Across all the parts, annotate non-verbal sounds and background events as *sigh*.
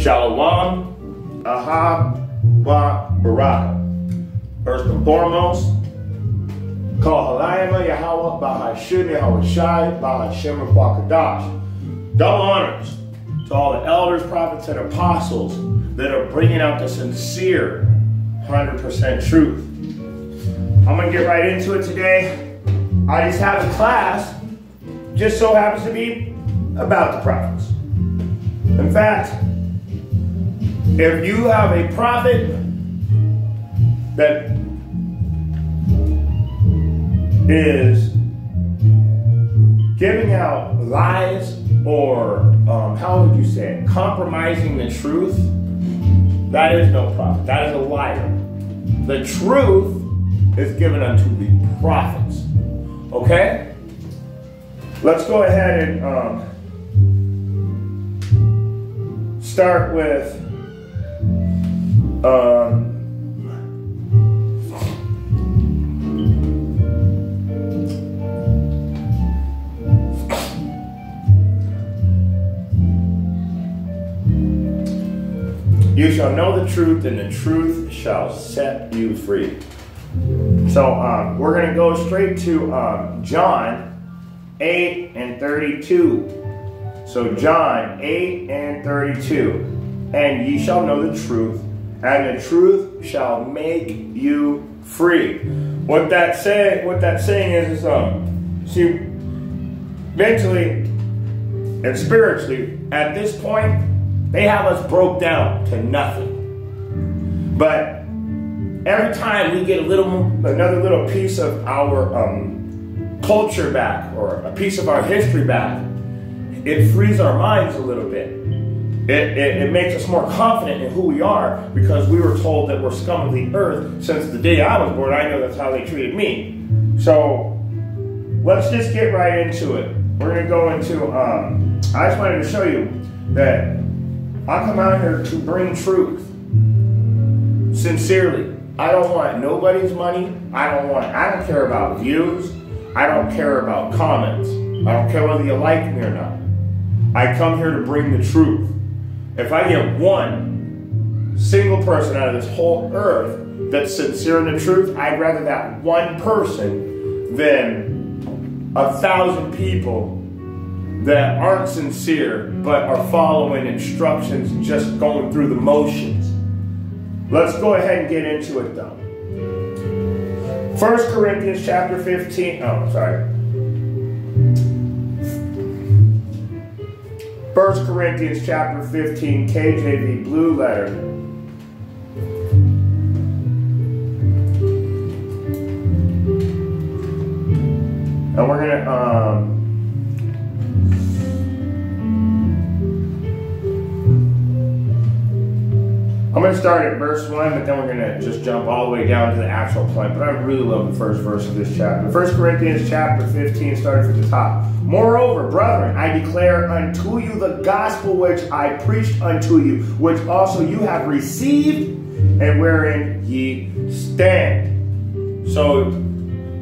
Shalom, Ahab, Baraka. First and foremost, call Halayama Yahweh, Bahashim Yahweh Shai, Bahashem Kadash. Double honors to all the elders, prophets, and apostles that are bringing out the sincere 100% truth. I'm going to get right into it today. I just have a class, just so happens to be about the prophets. In fact, if you have a prophet that is giving out lies or, um, how would you say it, compromising the truth, that is no prophet. That is a liar. The truth is given unto the prophets. Okay? Let's go ahead and um, start with um, You shall know the truth, and the truth shall set you free. So um, we're going to go straight to um, John 8 and 32. So John 8 and 32. And ye shall know the truth, and the truth shall make you free. What that say what that saying is is um see mentally and spiritually at this point they have us broke down to nothing. But every time we get a little, another little piece of our um, culture back or a piece of our history back, it frees our minds a little bit. It, it, it, makes us more confident in who we are because we were told that we're scum of the earth since the day I was born. I know that's how they treated me. So let's just get right into it. We're going to go into, um, I just wanted to show you that I come out here to bring truth. Sincerely. I don't want nobody's money. I don't want, I don't care about views. I don't care about comments. I don't care whether you like me or not. I come here to bring the truth. If I get one single person out of this whole earth that's sincere in the truth, I'd rather that one person than a thousand people that aren't sincere but are following instructions and just going through the motions. Let's go ahead and get into it though. 1 Corinthians chapter 15. Oh, sorry. 1 Corinthians chapter 15, KJV blue letter. And we're going to um, I'm going to start at verse 1, but then we're going to just jump all the way down to the actual point. But I really love the first verse of this chapter. 1 Corinthians chapter 15, starting from the top. Moreover, brethren, I declare unto you the gospel which I preached unto you, which also you have received, and wherein ye stand. So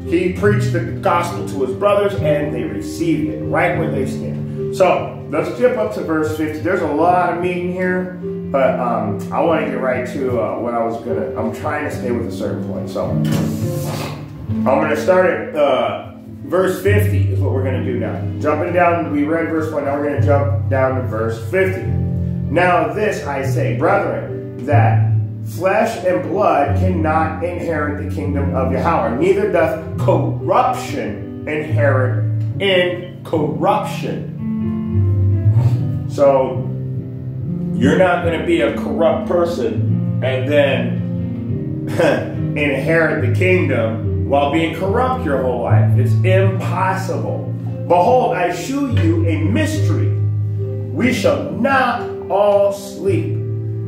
he preached the gospel to his brothers, and they received it right where they stand. So let's jump up to verse 50. There's a lot of meaning here. But um, I want to get right to uh, what I was gonna. I'm trying to stay with a certain point, so I'm gonna start at uh, verse 50 is what we're gonna do now. Jumping down, we read verse one. Now we're gonna jump down to verse 50. Now this I say, brethren, that flesh and blood cannot inherit the kingdom of Yahweh. Neither doth corruption inherit in corruption. So you're not going to be a corrupt person and then *laughs* inherit the kingdom while being corrupt your whole life. It's impossible. Behold, I shew you a mystery. We shall not all sleep,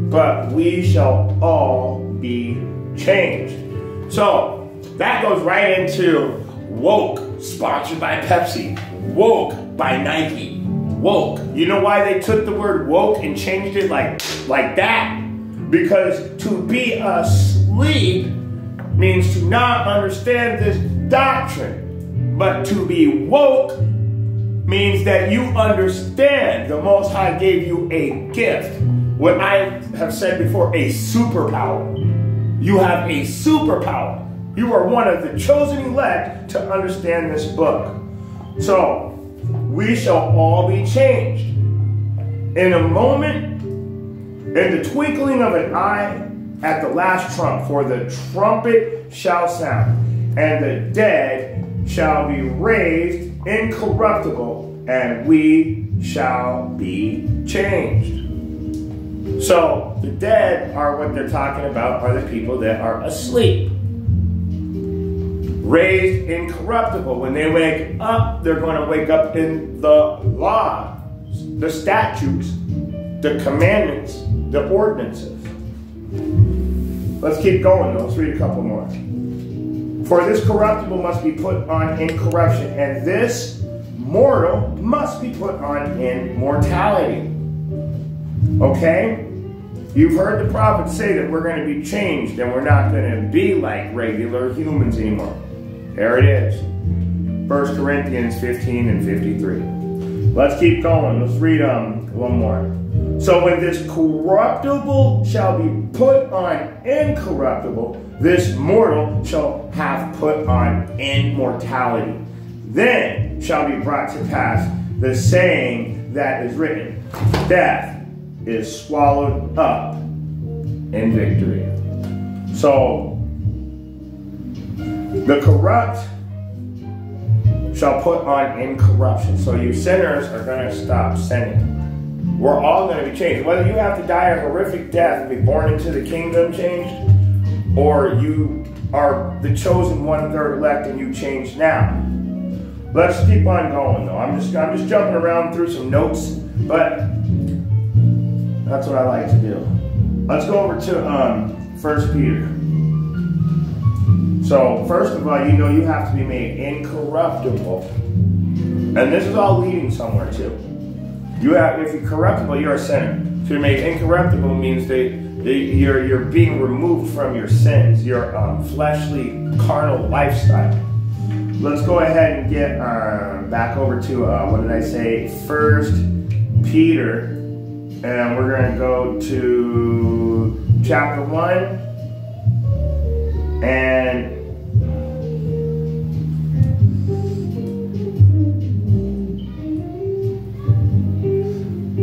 but we shall all be changed. So that goes right into Woke, sponsored by Pepsi, Woke by Nike woke. You know why they took the word woke and changed it like, like that? Because to be asleep means to not understand this doctrine. But to be woke means that you understand the Most High gave you a gift. what I have said before, a superpower. You have a superpower. You are one of the chosen elect to understand this book. So, we shall all be changed. In a moment, in the twinkling of an eye, at the last trump, for the trumpet shall sound, and the dead shall be raised incorruptible, and we shall be changed. So, the dead are what they're talking about, are the people that are asleep raised incorruptible. When they wake up, they're going to wake up in the law, the statutes, the commandments, the ordinances. Let's keep going though. Let's read a couple more. For this corruptible must be put on incorruption, and this mortal must be put on immortality. Okay? You've heard the prophets say that we're going to be changed and we're not going to be like regular humans anymore. There it is. 1 Corinthians 15 and 53. Let's keep going. Let's read um, one more. So when this corruptible shall be put on incorruptible, this mortal shall have put on immortality. Then shall be brought to pass the saying that is written, Death is swallowed up in victory. So the corrupt shall put on incorruption. So you sinners are going to stop sinning. We're all going to be changed. Whether you have to die a horrific death and be born into the kingdom changed, or you are the chosen one third elect and you change now. Let's keep on going though. I'm just I'm just jumping around through some notes, but that's what I like to do. Let's go over to um, First Peter. So, first of all, you know you have to be made incorruptible. And this is all leading somewhere too. You have, if you're corruptible, you're a sinner. So you're made incorruptible means that, that you're, you're being removed from your sins, your um, fleshly, carnal lifestyle. Let's go ahead and get uh, back over to, uh, what did I say? First Peter. And we're going to go to chapter 1. And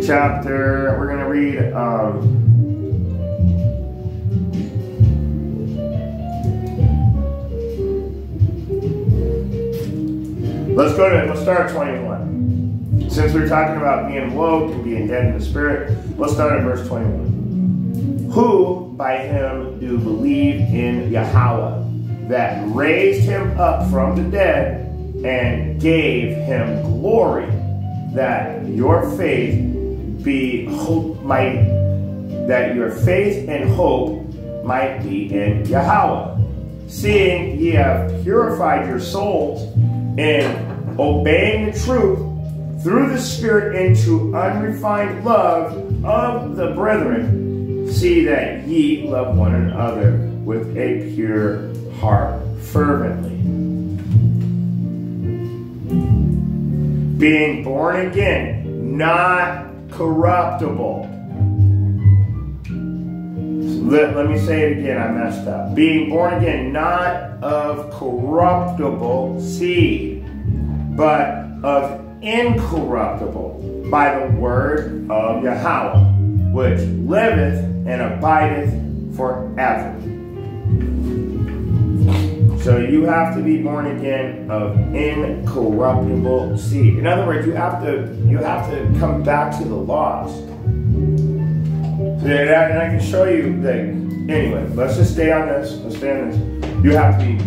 chapter, we're going to read um, Let's go to, let's start at 21. Since we're talking about being woke and being dead in the spirit, let's start at verse 21. Who by him do believe in Yahweh, that raised him up from the dead and gave him glory, that your faith be hope might that your faith and hope might be in Yahweh. Seeing ye have purified your souls in obeying the truth through the Spirit into unrefined love of the brethren, see that ye love one another with a pure heart fervently. Being born again, not corruptible. Let, let me say it again, I messed up. Being born again, not of corruptible seed, but of incorruptible by the word of Yahweh, which liveth and abideth forever. So you have to be born again of incorruptible seed. In other words, you have to you have to come back to the laws. And I can show you that. Anyway, let's just stay on this. Let's stay on this. You have to be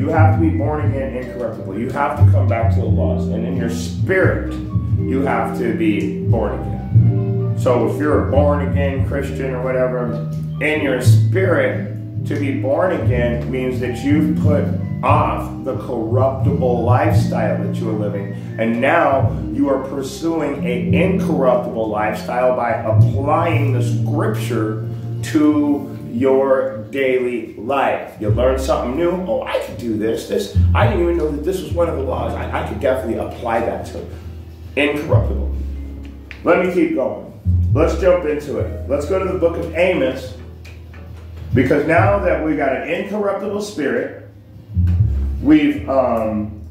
you have to be born again incorruptible. You have to come back to the laws. And in your spirit, you have to be born again. So if you're a born again Christian or whatever, in your spirit, to be born again means that you've put off the corruptible lifestyle that you are living and now you are pursuing an incorruptible lifestyle by applying the scripture to your daily life. You learn something new. Oh, I could do this. This I didn't even know that this was one of the laws. I, I could definitely apply that to incorruptible. Let me keep going. let's jump into it. Let's go to the book of Amos. Because now that we've got an incorruptible spirit, we've um,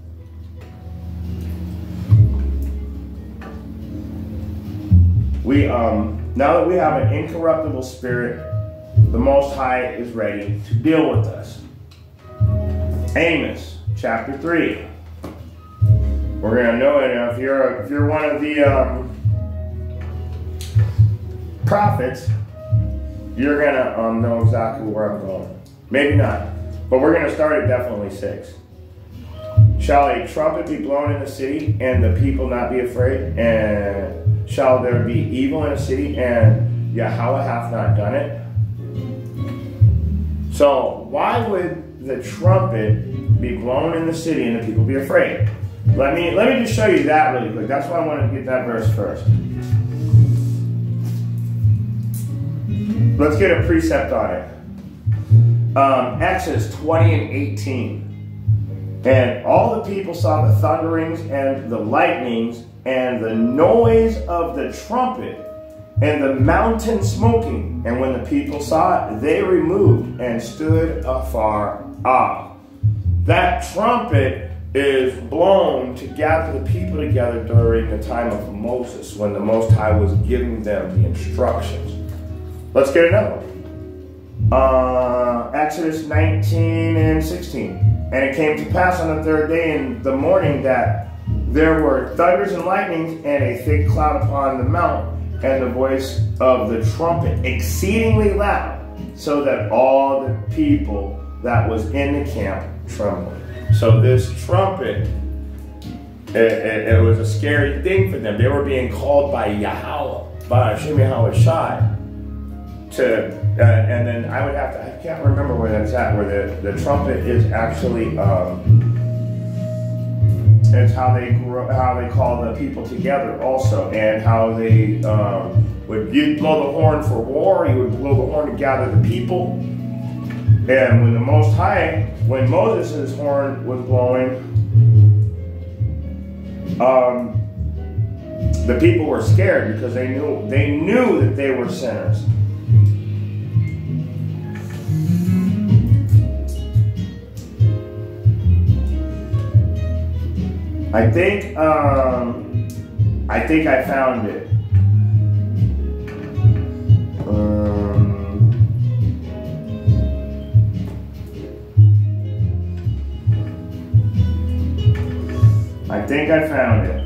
we um, now that we have an incorruptible spirit, the Most High is ready to deal with us. Amos chapter three. We're gonna know it now. if you're if you're one of the um, prophets you're gonna um, know exactly where I'm going. Maybe not, but we're gonna start at definitely six. Shall a trumpet be blown in the city, and the people not be afraid? And shall there be evil in the city, and Yahweh hath not done it? So why would the trumpet be blown in the city and the people be afraid? Let me let me just show you that really quick. That's why I wanted to get that verse first. Let's get a precept on it. Um, Exodus 20 and 18. And all the people saw the thunderings and the lightnings and the noise of the trumpet and the mountain smoking. And when the people saw it, they removed and stood afar off. That trumpet is blown to gather the people together during the time of Moses when the Most High was giving them the instructions. Let's get another one. Uh, Exodus 19 and 16. And it came to pass on the third day in the morning that there were thunders and lightnings and a thick cloud upon the mount, and the voice of the trumpet exceedingly loud, so that all the people that was in the camp trembled. So this trumpet, it, it, it was a scary thing for them. They were being called by Yahweh, by Hashem Yahweh Shai to, uh, and then I would have to, I can't remember where that's at, where the, the trumpet is actually, um, it's how they grow, how they call the people together also, and how they um, would, you'd blow the horn for war, you would blow the horn to gather the people. And when the Most High, when Moses' horn was blowing, um, the people were scared because they knew they knew that they were sinners. I think um, I think I found it. Um, I think I found it.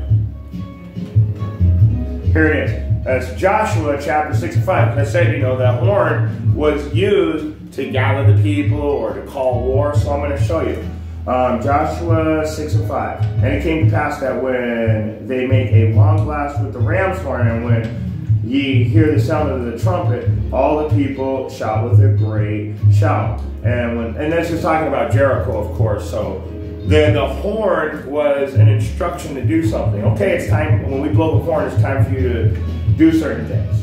Here it is. That's Joshua chapter 65. I said, you know, that horn was used to gather the people or to call war, so I'm going to show you. Um, Joshua 6 and 5. And it came to pass that when they make a long blast with the ram's horn, and when ye hear the sound of the trumpet, all the people shout with a great shout. And when and this is talking about Jericho, of course. So the, the horn was an instruction to do something. Okay, it's time when we blow the horn, it's time for you to do certain things.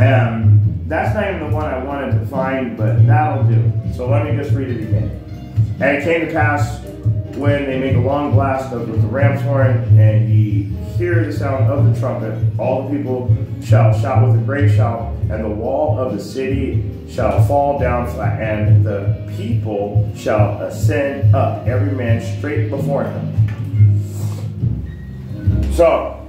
And that's not even the one I wanted to find, but that'll do. So let me just read it again. And it came to pass when they made a long blast of with the ram's horn, and ye hear the sound of the trumpet, all the people shall shout with a great shout, and the wall of the city shall fall down flat, and the people shall ascend up, every man straight before him. So,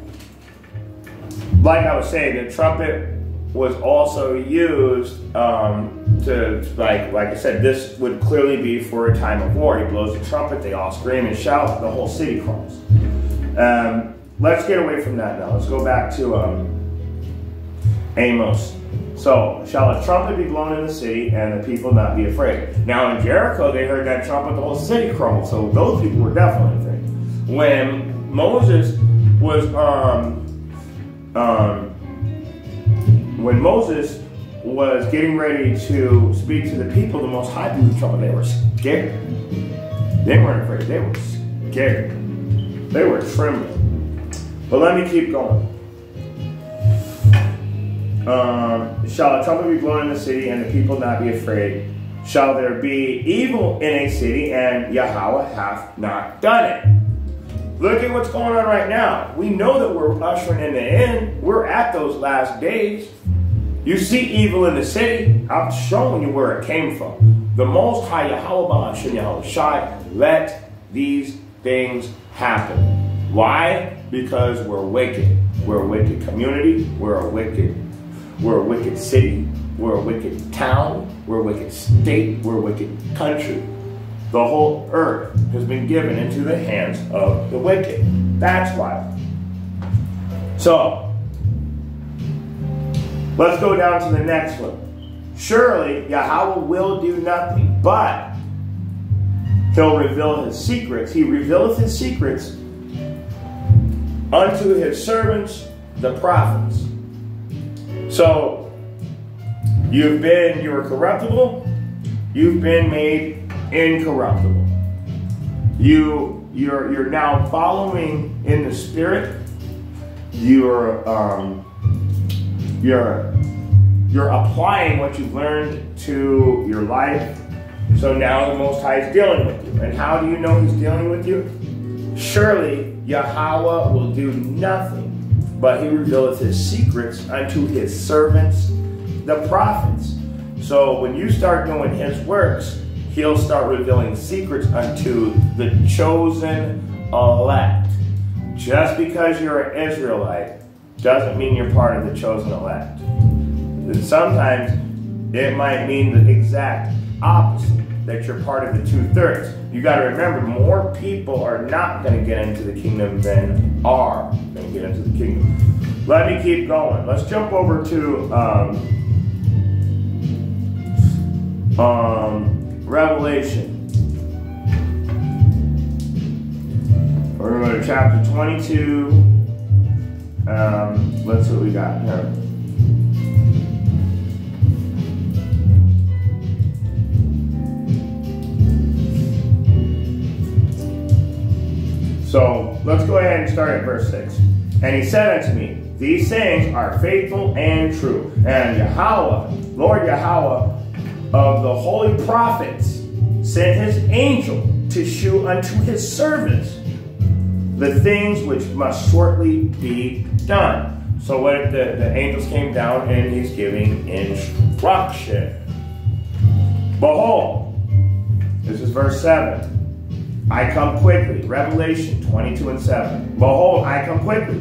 like I was saying, the trumpet was also used um, to like like I said, this would clearly be for a time of war. He blows the trumpet, they all scream and shout, the whole city crawls. Um, let's get away from that now. Let's go back to um, Amos. So, shall a trumpet be blown in the city and the people not be afraid? Now in Jericho, they heard that trumpet, the whole city crumbled. So those people were definitely afraid. When Moses was um, um, when Moses was getting ready to speak to the people, the Most High blew the trumpet. They were scared. They weren't afraid. They were scared. They were trembling. But let me keep going. Um, shall a trumpet be blown in the city and the people not be afraid? Shall there be evil in a city and Yahweh hath not done it? Look at what's going on right now. We know that we're ushering in the end. We're at those last days. You see evil in the city. I'm showing you where it came from. The Most High Yahweh Shai let these things happen. Why? Because we're wicked. We're a wicked community. We're a wicked. We're a wicked city. We're a wicked town. We're a wicked state. We're a wicked country. The whole earth has been given into the hands of the wicked. That's why. So, let's go down to the next one. Surely Yahweh will do nothing, but he'll reveal his secrets. He revealeth his secrets unto his servants, the prophets. So, you've been, you were corruptible, you've been made incorruptible. You you're you're now following in the spirit. You're um, you're you're applying what you've learned to your life. So now the Most High is dealing with you. And how do you know He's dealing with you? Surely Yahweh will do nothing, but He revealeth His secrets unto His servants, the prophets. So when you start doing His works, he'll start revealing secrets unto the chosen elect. Just because you're an Israelite doesn't mean you're part of the chosen elect. Sometimes it might mean the exact opposite, that you're part of the two thirds. You got to remember, more people are not going to get into the kingdom than are going to get into the kingdom. Let me keep going. Let's jump over to um, um, Revelation. We're going to chapter 22. Um, let's see what we got here. So let's go ahead and start at verse 6. And he said unto me, These things are faithful and true. And Yahweh, Lord Yahweh, of the holy prophets sent his angel to shew unto his servants the things which must shortly be done. So what the, the angels came down and he's giving instruction. Behold, this is verse 7. I come quickly. Revelation 22 and 7. Behold, I come quickly.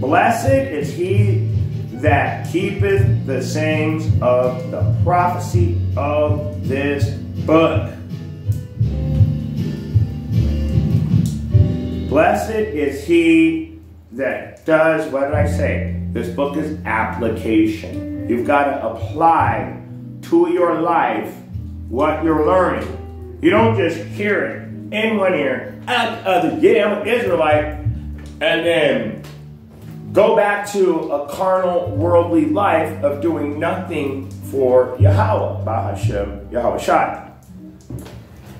Blessed is he that keepeth the sayings of the prophecy of this book. Blessed is he that does, what did I say? This book is application. You've got to apply to your life what you're learning. You don't just hear it in one ear, out of the. Yeah, I'm Israelite, and then Go back to a carnal, worldly life of doing nothing for Yahweh, Bahashem, Yahweh Shai.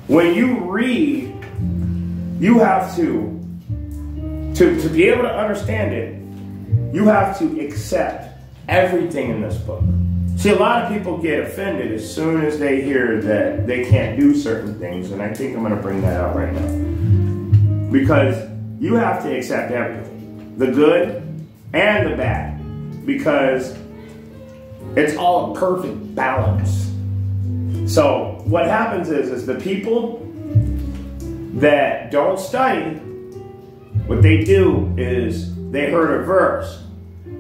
When you read, you have to, to, to be able to understand it, you have to accept everything in this book. See, a lot of people get offended as soon as they hear that they can't do certain things, and I think I'm going to bring that out right now. Because you have to accept everything the good, and the bad because it's all a perfect balance. So what happens is, is the people that don't study, what they do is they heard a verse.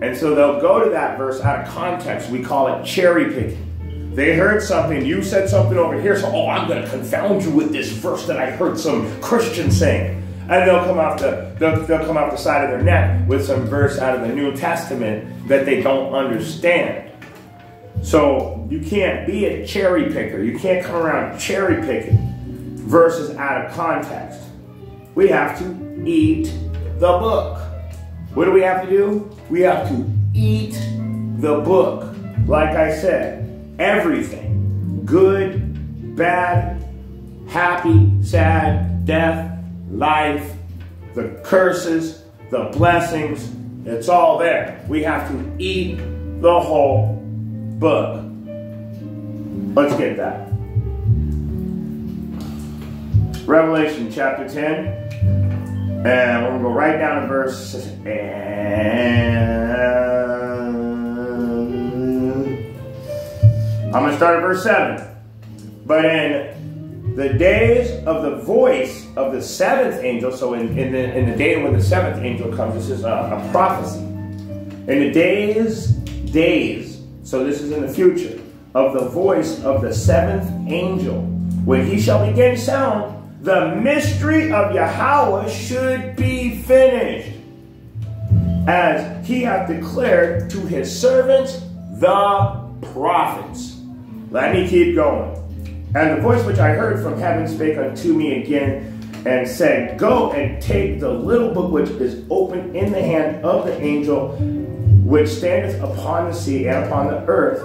And so they'll go to that verse out of context. We call it cherry picking. They heard something, you said something over here, so oh, I'm going to confound you with this verse that I heard some Christian saying and they'll come off the they'll, they'll come off the side of their neck with some verse out of the New Testament that they don't understand. So you can't be a cherry picker. You can't come around cherry picking verses out of context. We have to eat the book. What do we have to do? We have to eat the book. Like I said, everything good, bad, happy, sad, death, life, the curses, the blessings. It's all there. We have to eat the whole book. Let's get that. Revelation chapter 10. And we're going to go right down to verse. And I'm going to start at verse 7. But in the days of the voice of the seventh angel, so in, in, the, in the day when the seventh angel comes, this is a, a prophecy. In the days, days, so this is in the future, of the voice of the seventh angel, when he shall begin to sound, the mystery of Yahweh should be finished, as he hath declared to his servants, the prophets. Let me keep going. And the voice which I heard from heaven spake unto me again, and said, Go and take the little book which is open in the hand of the angel which standeth upon the sea and upon the earth.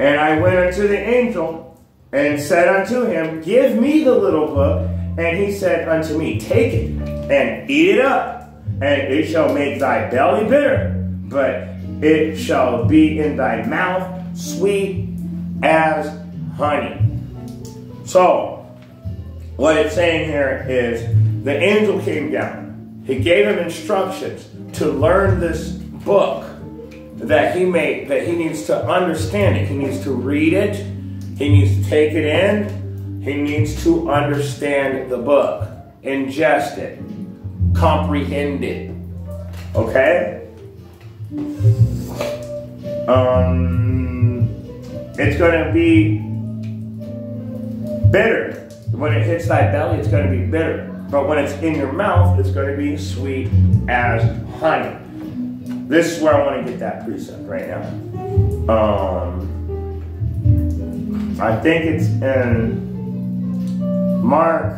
And I went unto the angel, and said unto him, Give me the little book. And he said unto me, Take it and eat it up, and it shall make thy belly bitter, but it shall be in thy mouth sweet as honey. So, what it's saying here is the angel came down. He gave him instructions to learn this book that he made that he needs to understand it. He needs to read it he needs to take it in. He needs to understand the book, ingest it, comprehend it. Okay? Um, it's going to be bitter. When it hits thy belly, it's going to be bitter. But when it's in your mouth, it's going to be sweet as honey. This is where I want to get that precept right now. Um, I think it's in Mark.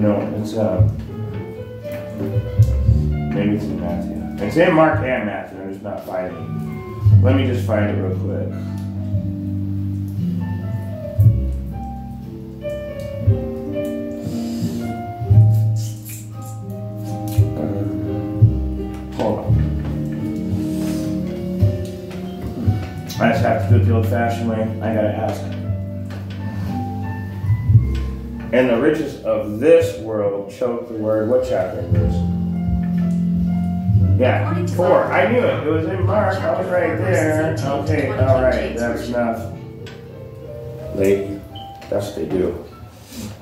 No, it's uh, It's in Mark and Matthew. I'm just not finding. Let me just find it real quick. Uh, on. I just have to do it the old fashioned way. I gotta ask. And the riches of this world choke the word. What chapter is this? Yeah, four. I knew it. It was in Mark. I was right there. Okay, all right. That's enough. Late. That's what they do.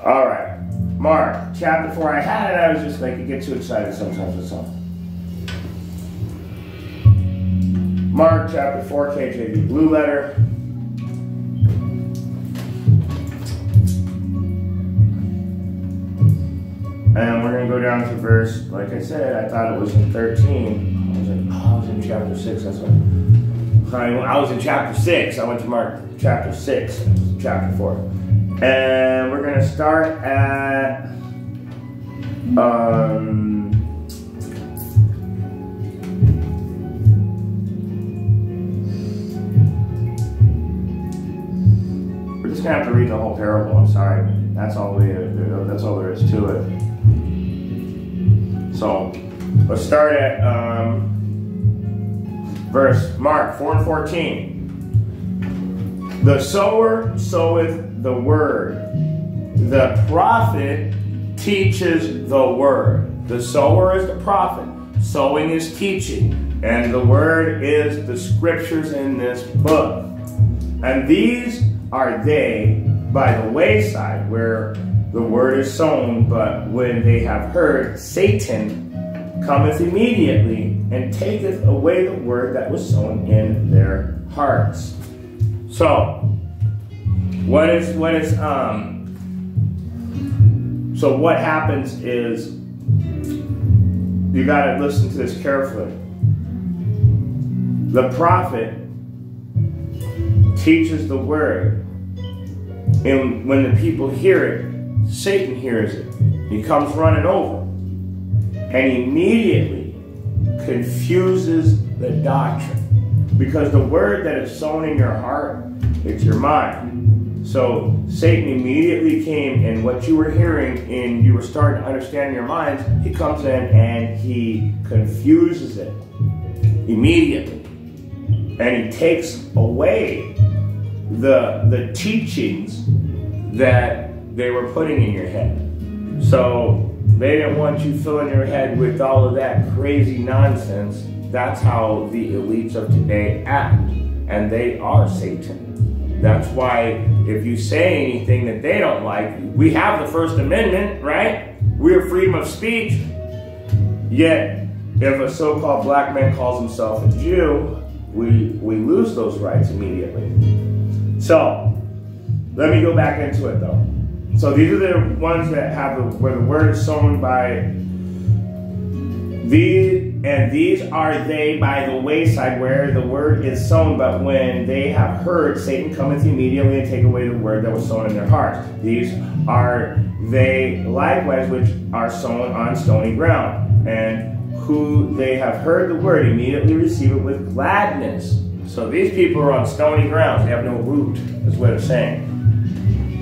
All right. Mark, chapter four. I had it. I was just like, you get too excited sometimes with something. Mark chapter 4, KJV Blue Letter. And we're going to go down to verse, like I said, I thought it was in 13. I was in, oh, I was in chapter 6. That's what. I, was in chapter 6. I went to Mark chapter 6, chapter 4. And we're going to start at. Um, we're just to have to read the whole parable. I'm sorry. That's all, we, that's all there is to it. So let's start at um, verse Mark 4 and 14. The sower soweth the word, the prophet teaches the word. The sower is the prophet, sowing is teaching, and the word is the scriptures in this book. And these are they by the wayside where the word is sown, but when they have heard, Satan cometh immediately and taketh away the word that was sown in their hearts. So, what is what is um so what happens is you got to listen to this carefully. The prophet teaches the word. And when the people hear it, Satan hears it. He comes running over and immediately confuses the doctrine. Because the word that is sown in your heart, it's your mind. So Satan immediately came, and what you were hearing, and you were starting to understand in your minds, he comes in and he confuses it immediately. And he takes away the, the teachings that they were putting in your head. So they didn't want you filling your head with all of that crazy nonsense. That's how the elites of today act. And they are Satan. That's why if you say anything that they don't like, we have the First Amendment, right? We're freedom of speech. Yet, if a so-called black man calls himself a Jew, we, we lose those rights immediately. So, let me go back into it though. So these are the ones that have the, where the word is sown by these, and these are they by the wayside where the word is sown, but when they have heard, Satan cometh immediately and take away the word that was sown in their hearts. These are they likewise which are sown on stony ground, and who they have heard the word immediately receive it with gladness. So these people are on stony ground; they have no root, is what it's saying.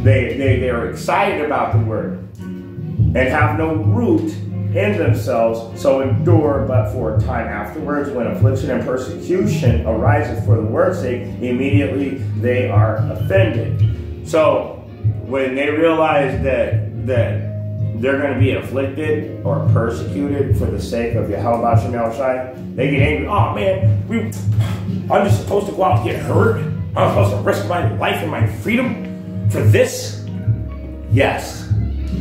They, they, they are excited about the word and have no root in themselves, so endure but for a time afterwards, when affliction and persecution arises for the word's sake, immediately they are offended. So when they realize that that they're going to be afflicted or persecuted for the sake of Yahweh Shemel Shai, they get angry. Oh man, we, I'm just supposed to go out and get hurt. I'm supposed to risk my life and my freedom for this? Yes.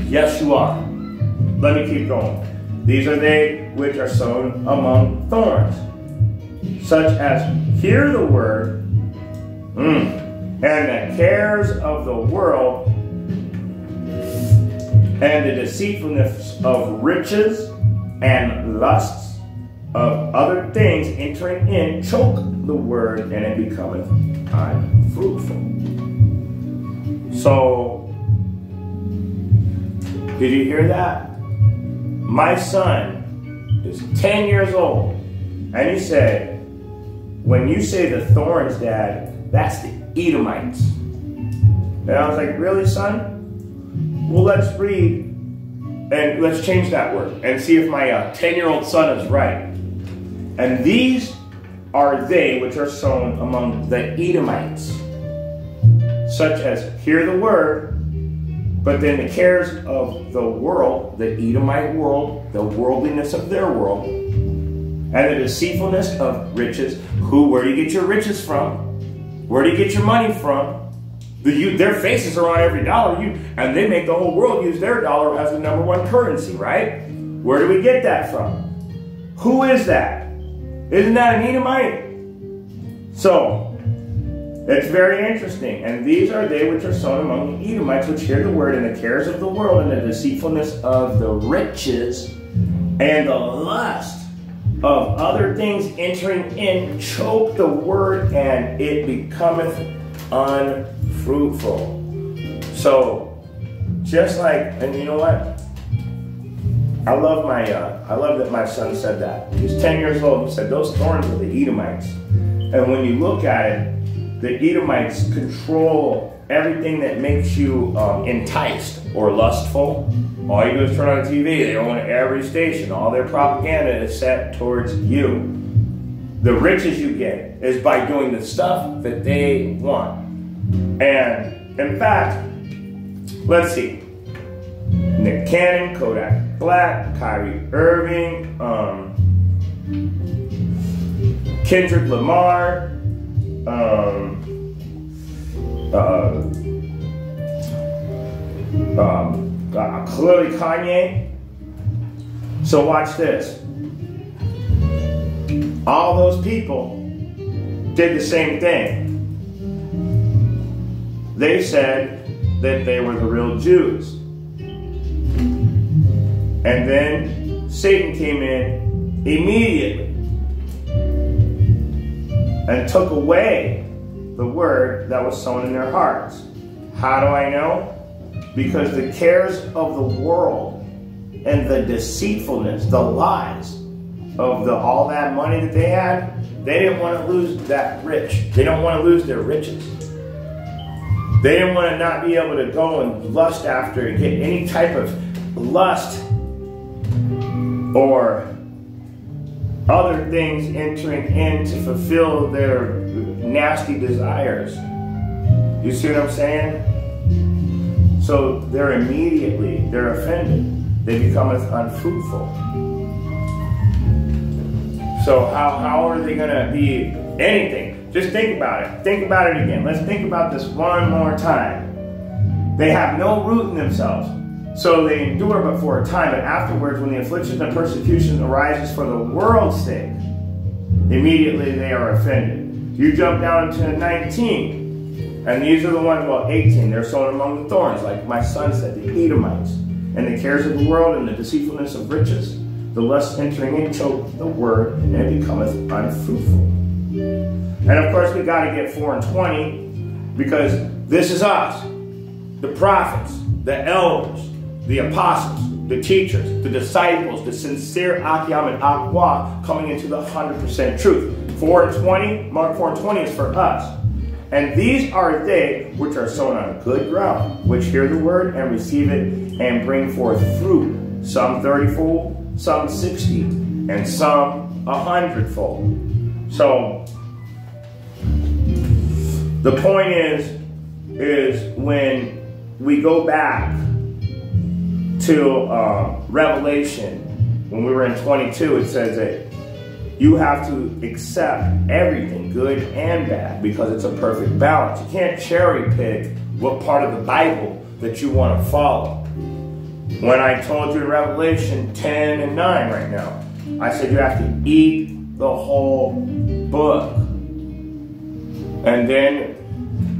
Yes, you are. Let me keep going. These are they which are sown among thorns, such as hear the word, mm, and the cares of the world, and the deceitfulness of riches and lusts of other things entering in, choke the word, and it becometh unfruitful. So, did you hear that? My son is 10 years old, and he said, When you say the thorns, Dad, that's the Edomites. And I was like, Really, son? Well, let's read and let's change that word and see if my 10 uh, year old son is right. And these are they which are sown among the Edomites such as hear the word, but then the cares of the world, the Edomite world, the worldliness of their world, and the deceitfulness of riches. Who, where do you get your riches from? Where do you get your money from? The, you, their faces are on every dollar, you, and they make the whole world use their dollar as the number one currency, right? Where do we get that from? Who is that? Isn't that an Edomite? So, it's very interesting. And these are they which are sown among the Edomites, which hear the word and the cares of the world and the deceitfulness of the riches and the lust of other things entering in, choke the word, and it becometh unfruitful. So, just like, and you know what? I love my, uh, I love that my son said that. He's 10 years old. He said, those thorns are the Edomites. And when you look at it, the Edomites control everything that makes you um, enticed or lustful. All you do is turn on the TV. They own every station. All their propaganda is set towards you. The riches you get is by doing the stuff that they want. And in fact, let's see. Nick Cannon, Kodak Black, Kyrie Irving, um, Kendrick Lamar, um, uh, um, uh, clearly Kanye. So watch this. All those people did the same thing. They said that they were the real Jews. And then Satan came in immediately and took away the word that was sown in their hearts. How do I know? Because the cares of the world and the deceitfulness, the lies of the all that money that they had, they didn't want to lose that rich. They don't want to lose their riches. They didn't want to not be able to go and lust after and get any type of lust or other things entering in to fulfill their nasty desires. You see what I'm saying? So they're immediately, they're offended. They become unfruitful. So how, how are they going to be anything? Just think about it. Think about it again. Let's think about this one more time. They have no root in themselves. So they endure but for a time, and afterwards, when the affliction and persecution arises for the world's sake, immediately they are offended. You jump down to 19, and these are the ones, well, 18, they're sown among the thorns, like my son said, the Edomites, and the cares of the world and the deceitfulness of riches, the lust entering into the word, and it becometh unfruitful. And of course, we got to get 4 and 20, because this is us, the prophets, the elders, the apostles, the teachers, the disciples, the sincere Achiam and Aqua coming into the 100% truth. 4 and 20, Mark 4 and 20 is for us. And these are they which are sown on good ground, which hear the word and receive it and bring forth fruit, some 30 fold, some 60, and some a hundredfold. So the point is, is when we go back to uh, Revelation, when we were in 22, it says that you have to accept everything, good and bad, because it's a perfect balance. You can't cherry pick what part of the Bible that you want to follow. When I told you in Revelation 10 and 9 right now, I said you have to eat the whole book. And then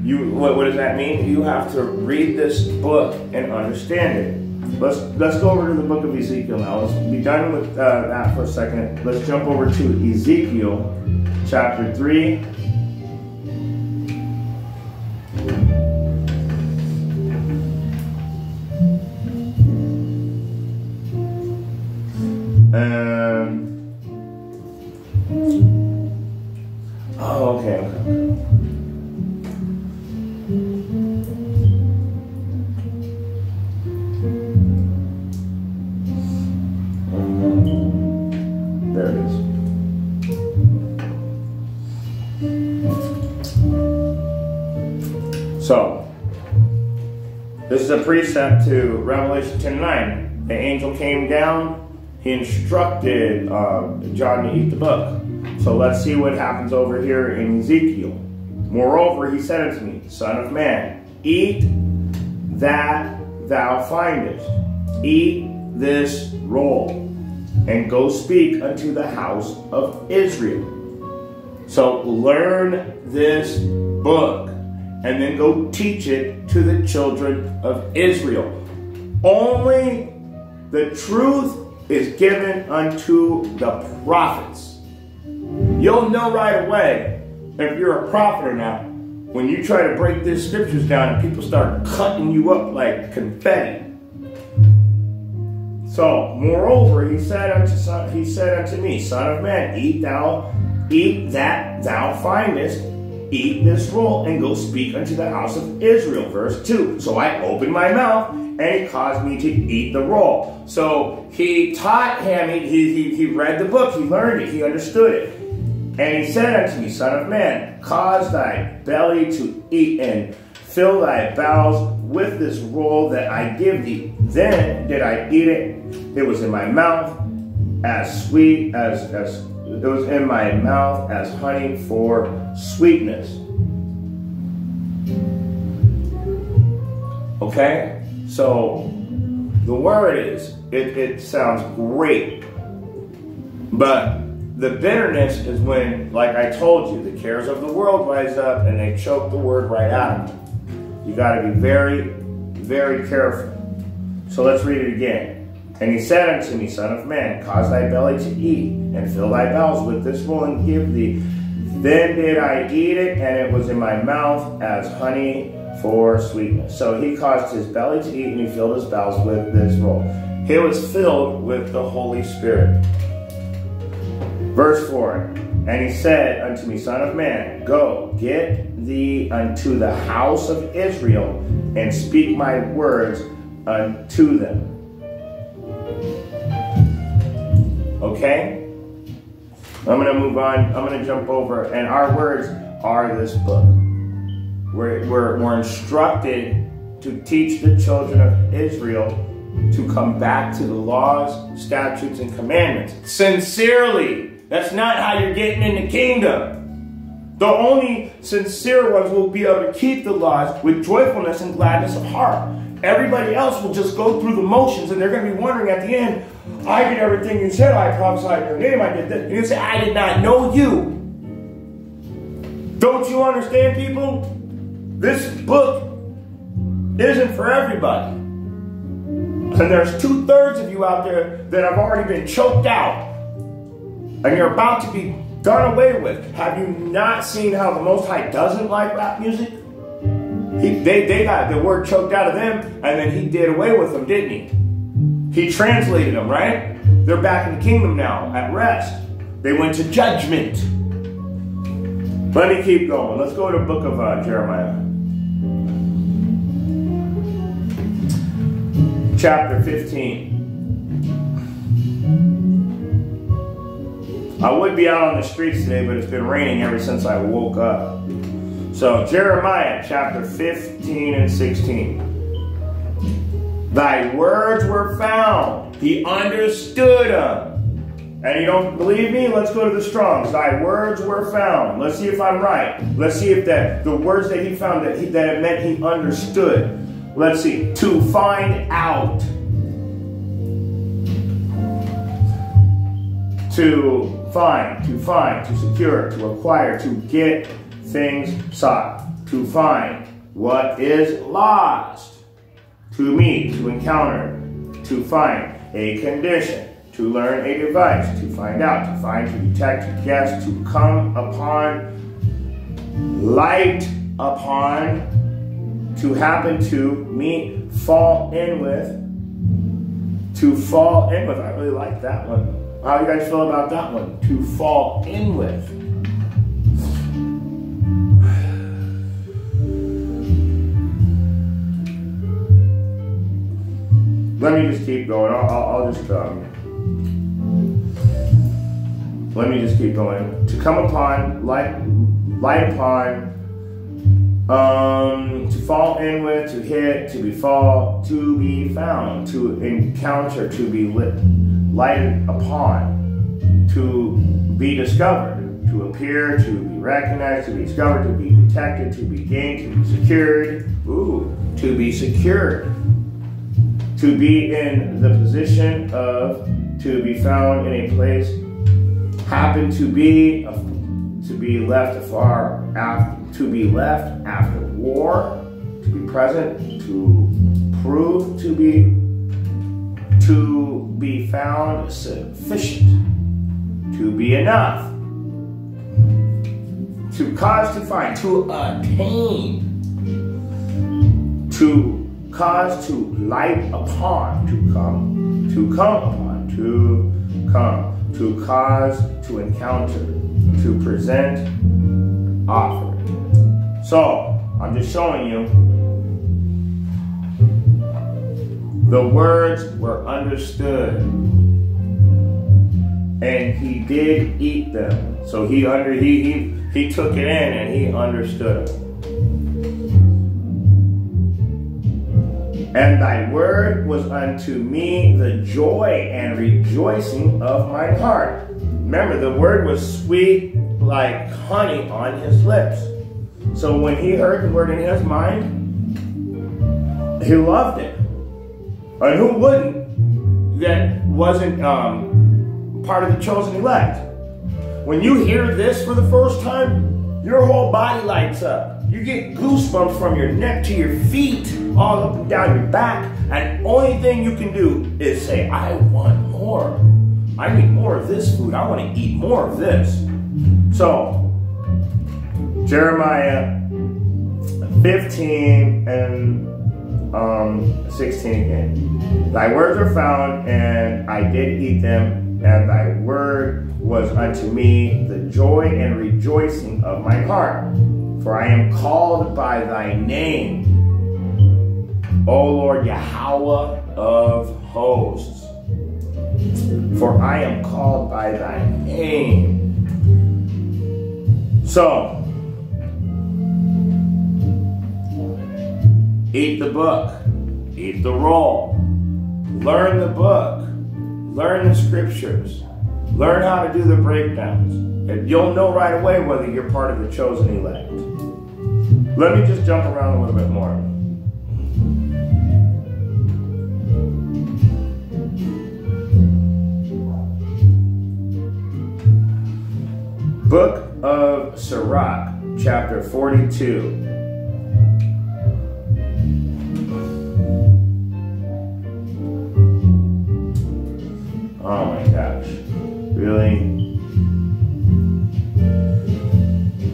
you what, what does that mean? You have to read this book and understand it. Let's let's go over to the book of Ezekiel now. Let's be done with uh, that for a second. Let's jump over to Ezekiel chapter three. Um, oh, okay, okay. Precept to Revelation 10 9. The angel came down, he instructed uh, John to eat the book. So let's see what happens over here in Ezekiel. Moreover, he said unto me, Son of man, eat that thou findest, eat this roll, and go speak unto the house of Israel. So learn this book and then go teach it to the children of Israel. Only the truth is given unto the prophets. You'll know right away if you're a prophet or not when you try to break these scriptures down and people start cutting you up like confetti. So, moreover, he said unto he said unto me, Son of man, eat thou, eat that thou findest, eat this roll and go speak unto the house of Israel. Verse 2. So I opened my mouth and he caused me to eat the roll. So he taught him, he, he, he read the book, he learned it, he understood it. And he said unto me, Son of man, cause thy belly to eat and fill thy bowels with this roll that I give thee. Then did I eat it. It was in my mouth as sweet as, as it was in my mouth as honey for sweetness. Okay? So the word is, it, it sounds great. But the bitterness is when, like I told you, the cares of the world rise up and they choke the word right out of you. You got to be very, very careful. So let's read it again. And he said unto me, Son of man, cause thy belly to eat, and fill thy bowels with this roll, and give thee. Then did I eat it, and it was in my mouth as honey for sweetness. So he caused his belly to eat, and he filled his bowels with this roll. He was filled with the Holy Spirit. Verse 4 And he said unto me, Son of man, go, get thee unto the house of Israel, and speak my words unto them. Okay? I'm going to move on. I'm going to jump over. And our words are this book. We're, we're, we're instructed to teach the children of Israel to come back to the laws, statutes, and commandments. Sincerely. That's not how you're getting in the kingdom. The only sincere ones will be able to keep the laws with joyfulness and gladness of heart. Everybody else will just go through the motions and they're going to be wondering at the end, I did everything you said. I prophesied your name. I did this. And you say, I did not know you. Don't you understand, people? This book isn't for everybody. And there's two thirds of you out there that have already been choked out. And you're about to be done away with. Have you not seen how the Most High doesn't like rap music? He, they, they got the word choked out of them, and then he did away with them, didn't he? He translated them, right? They're back in the kingdom now, at rest. They went to judgment. Let me keep going. Let's go to the book of uh, Jeremiah. Chapter 15. I would be out on the streets today, but it's been raining ever since I woke up. So, Jeremiah chapter 15 and 16. Thy words were found. He understood them. And you don't believe me? Let's go to the Strongs. Thy words were found. Let's see if I'm right. Let's see if that the words that he found that he, that it meant he understood. Let's see. To find out. To find, to find, to secure, to acquire, to get things sought, to find what is lost, to meet, to encounter, to find a condition, to learn a device, to find out, to find, to detect, to guess, to come upon, light upon, to happen to, meet, fall in with, to fall in with. I really like that one. How you guys feel about that one? To fall in with. Let me just keep going. I'll, I'll, I'll just um, let me just keep going. To come upon, light, light upon, um, to fall in with, to hit, to befall, to be found, to encounter, to be lit lighted upon, to be discovered, to appear, to be recognized, to be discovered, to be detected, to be gained, to be secured, ooh, to be secured, to be in the position of, to be found in a place, happen to be, to be left afar, after, to be left after war, to be present, to prove to be to be found sufficient, to be enough, to cause to find, to attain, to cause to light upon, to come, to come upon, to come, to cause to encounter, to present, offer. So, I'm just showing you The words were understood. And he did eat them. So he under he he, he took it in and he understood And thy word was unto me the joy and rejoicing of my heart. Remember, the word was sweet like honey on his lips. So when he heard the word in his mind, he loved it. And who wouldn't that wasn't um, part of the chosen elect? When you hear this for the first time, your whole body lights up. You get goosebumps from your neck to your feet, all up and down your back. And only thing you can do is say, I want more. I need more of this food. I want to eat more of this. So, Jeremiah 15 and um, 16 again. Thy words are found, and I did eat them, and thy word was unto me the joy and rejoicing of my heart. For I am called by thy name, O Lord Yahweh of hosts. For I am called by thy name. So, eat the book, eat the roll, learn the book, learn the scriptures, learn how to do the breakdowns. And you'll know right away whether you're part of the chosen elect. Let me just jump around a little bit more. Book of Sirach, chapter 42. Oh my gosh. Really?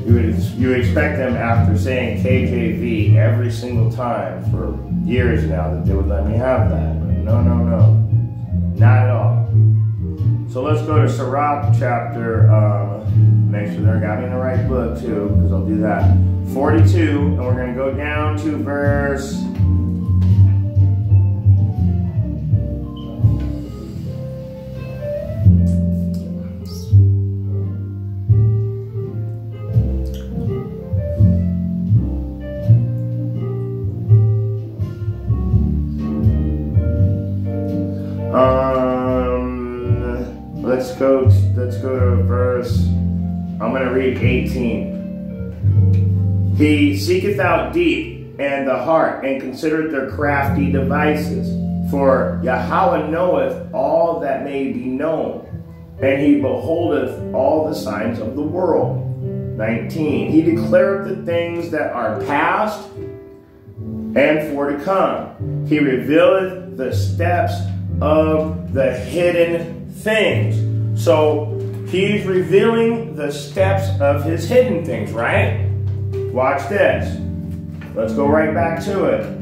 You would you expect them after saying KJV every single time for years now that they would let me have that. But no, no, no. Not at all. So let's go to Sirach chapter, um, make sure they're got me in the right book too, because I'll do that. 42, and we're going to go down to verse let's go. Let's go to verse. I'm to read 18. He seeketh out deep and the heart, and considereth their crafty devices. For Yahweh knoweth all that may be known, and he beholdeth all the signs of the world. 19. He declareth the things that are past and for to come. He revealeth the steps of the hidden things. So he's revealing the steps of his hidden things, right? Watch this. Let's go right back to it.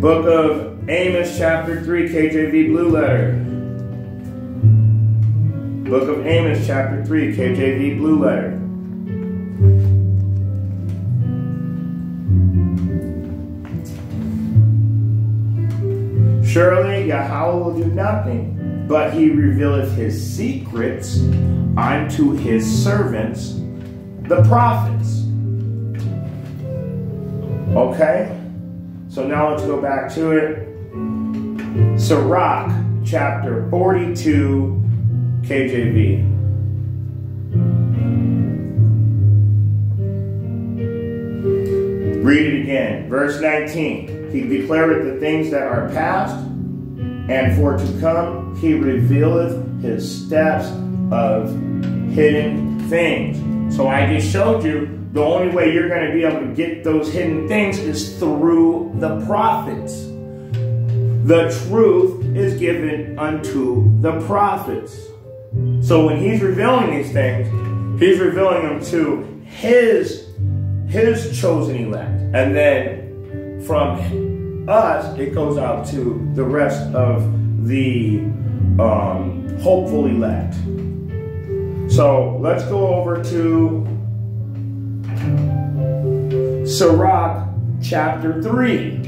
Book of Amos, chapter 3, KJV Blue Letter. Book of Amos, chapter 3, KJV Blue Letter. Surely Yahweh will do nothing, but he revealeth his secrets unto his servants, the prophets. Okay? So now let's go back to it. Sirach, chapter 42, KJV. Read it again. Verse 19. He declareth the things that are past, and for to come he revealeth his steps of hidden things. So I just showed you the only way you're going to be able to get those hidden things is through the prophets. The truth is given unto the prophets. So when he's revealing these things, he's revealing them to his his chosen elect. And then from us, it goes out to the rest of the um, hopeful elect. So let's go over to Sirach chapter 3.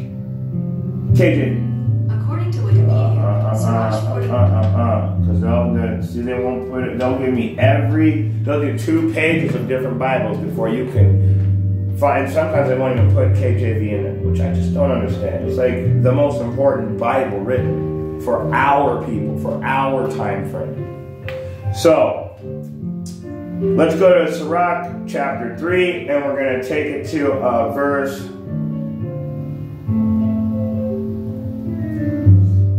KJ. According to Wikipedia, Uh, uh, Sirach uh, 40 uh, uh, because they'll, they'll- see, they won't put it, they'll give me every, they'll do two pages of different Bibles before you can find, sometimes they won't even put KJV in it, which I just don't understand. It's like the most important Bible written for our people, for our time frame. So, let's go to Sirach chapter 3, and we're going to take it to uh, verse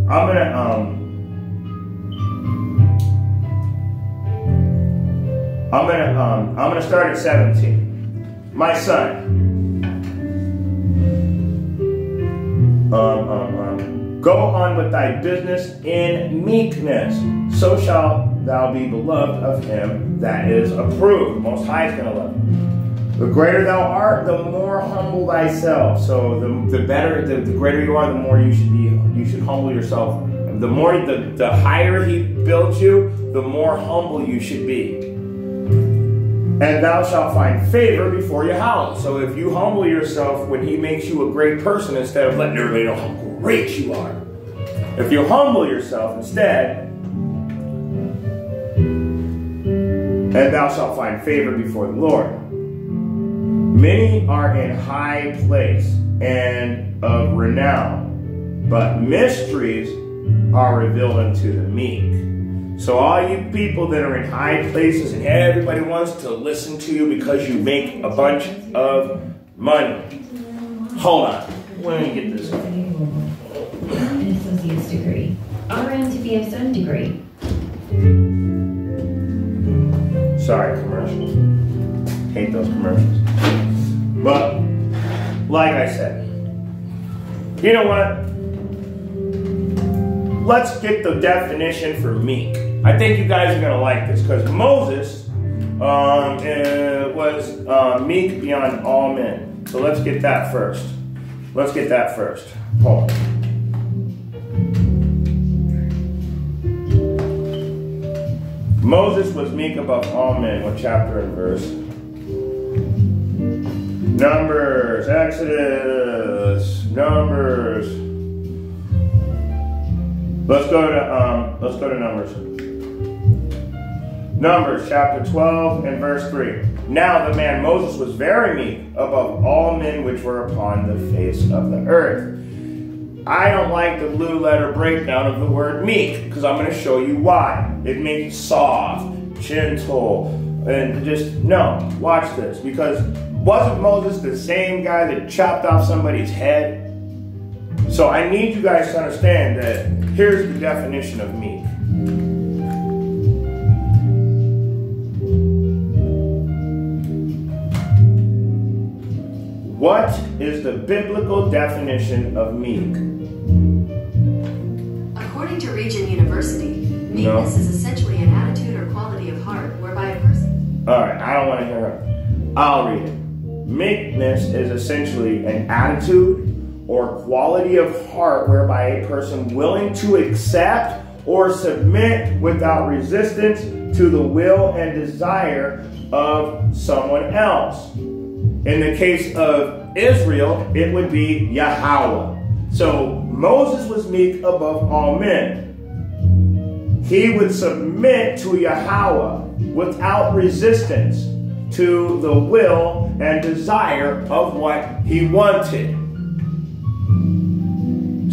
I'm gonna um I'm gonna um I'm gonna start at 17. My son. Um, um, go on with thy business in meekness, so shalt thou be beloved of him that is approved. Most High is gonna love you. The greater thou art, the more humble thyself. So the, the better, the, the greater you are, the more you should be. You should humble yourself the more the, the higher he builds you, the more humble you should be. And thou shalt find favor before your house. So if you humble yourself when he makes you a great person instead of letting everybody know great you are. If you humble yourself instead, and thou shalt find favor before the Lord. Many are in high place and of renown, but mysteries are revealed unto the meek. So all you people that are in high places and everybody wants to listen to you because you make a bunch of money. Hold on. Let me get this. Associate's degree. RN to some degree. Sorry, commercials. Hate those commercials. But, like I said, you know what? Let's get the definition for meek. I think you guys are going to like this because Moses um, uh, was uh, meek beyond all men. So let's get that first. Let's get that first. Hold on. Moses was meek above all men. What chapter and verse? Numbers, Exodus, Numbers. Let's go to um, let's go to Numbers. Numbers chapter 12 and verse 3. Now the man Moses was very meek above all men which were upon the face of the earth. I don't like the blue letter breakdown of the word meek because I'm going to show you why. It means soft, gentle, and just no. Watch this because wasn't Moses the same guy that chopped off somebody's head? So I need you guys to understand that here's the definition of meek. What is the biblical definition of meek? According to Regent University, meekness No. is essentially an attitude or quality of heart whereby a person. All right, I don't want to hear her. I'll read it. Meekness is essentially an attitude or quality of heart whereby a person willing to accept or submit without resistance to the will and desire of someone else. In the case of Israel, it would be Yahweh. So Moses was meek above all men. He would submit to Yahweh without resistance to the will and desire of what he wanted.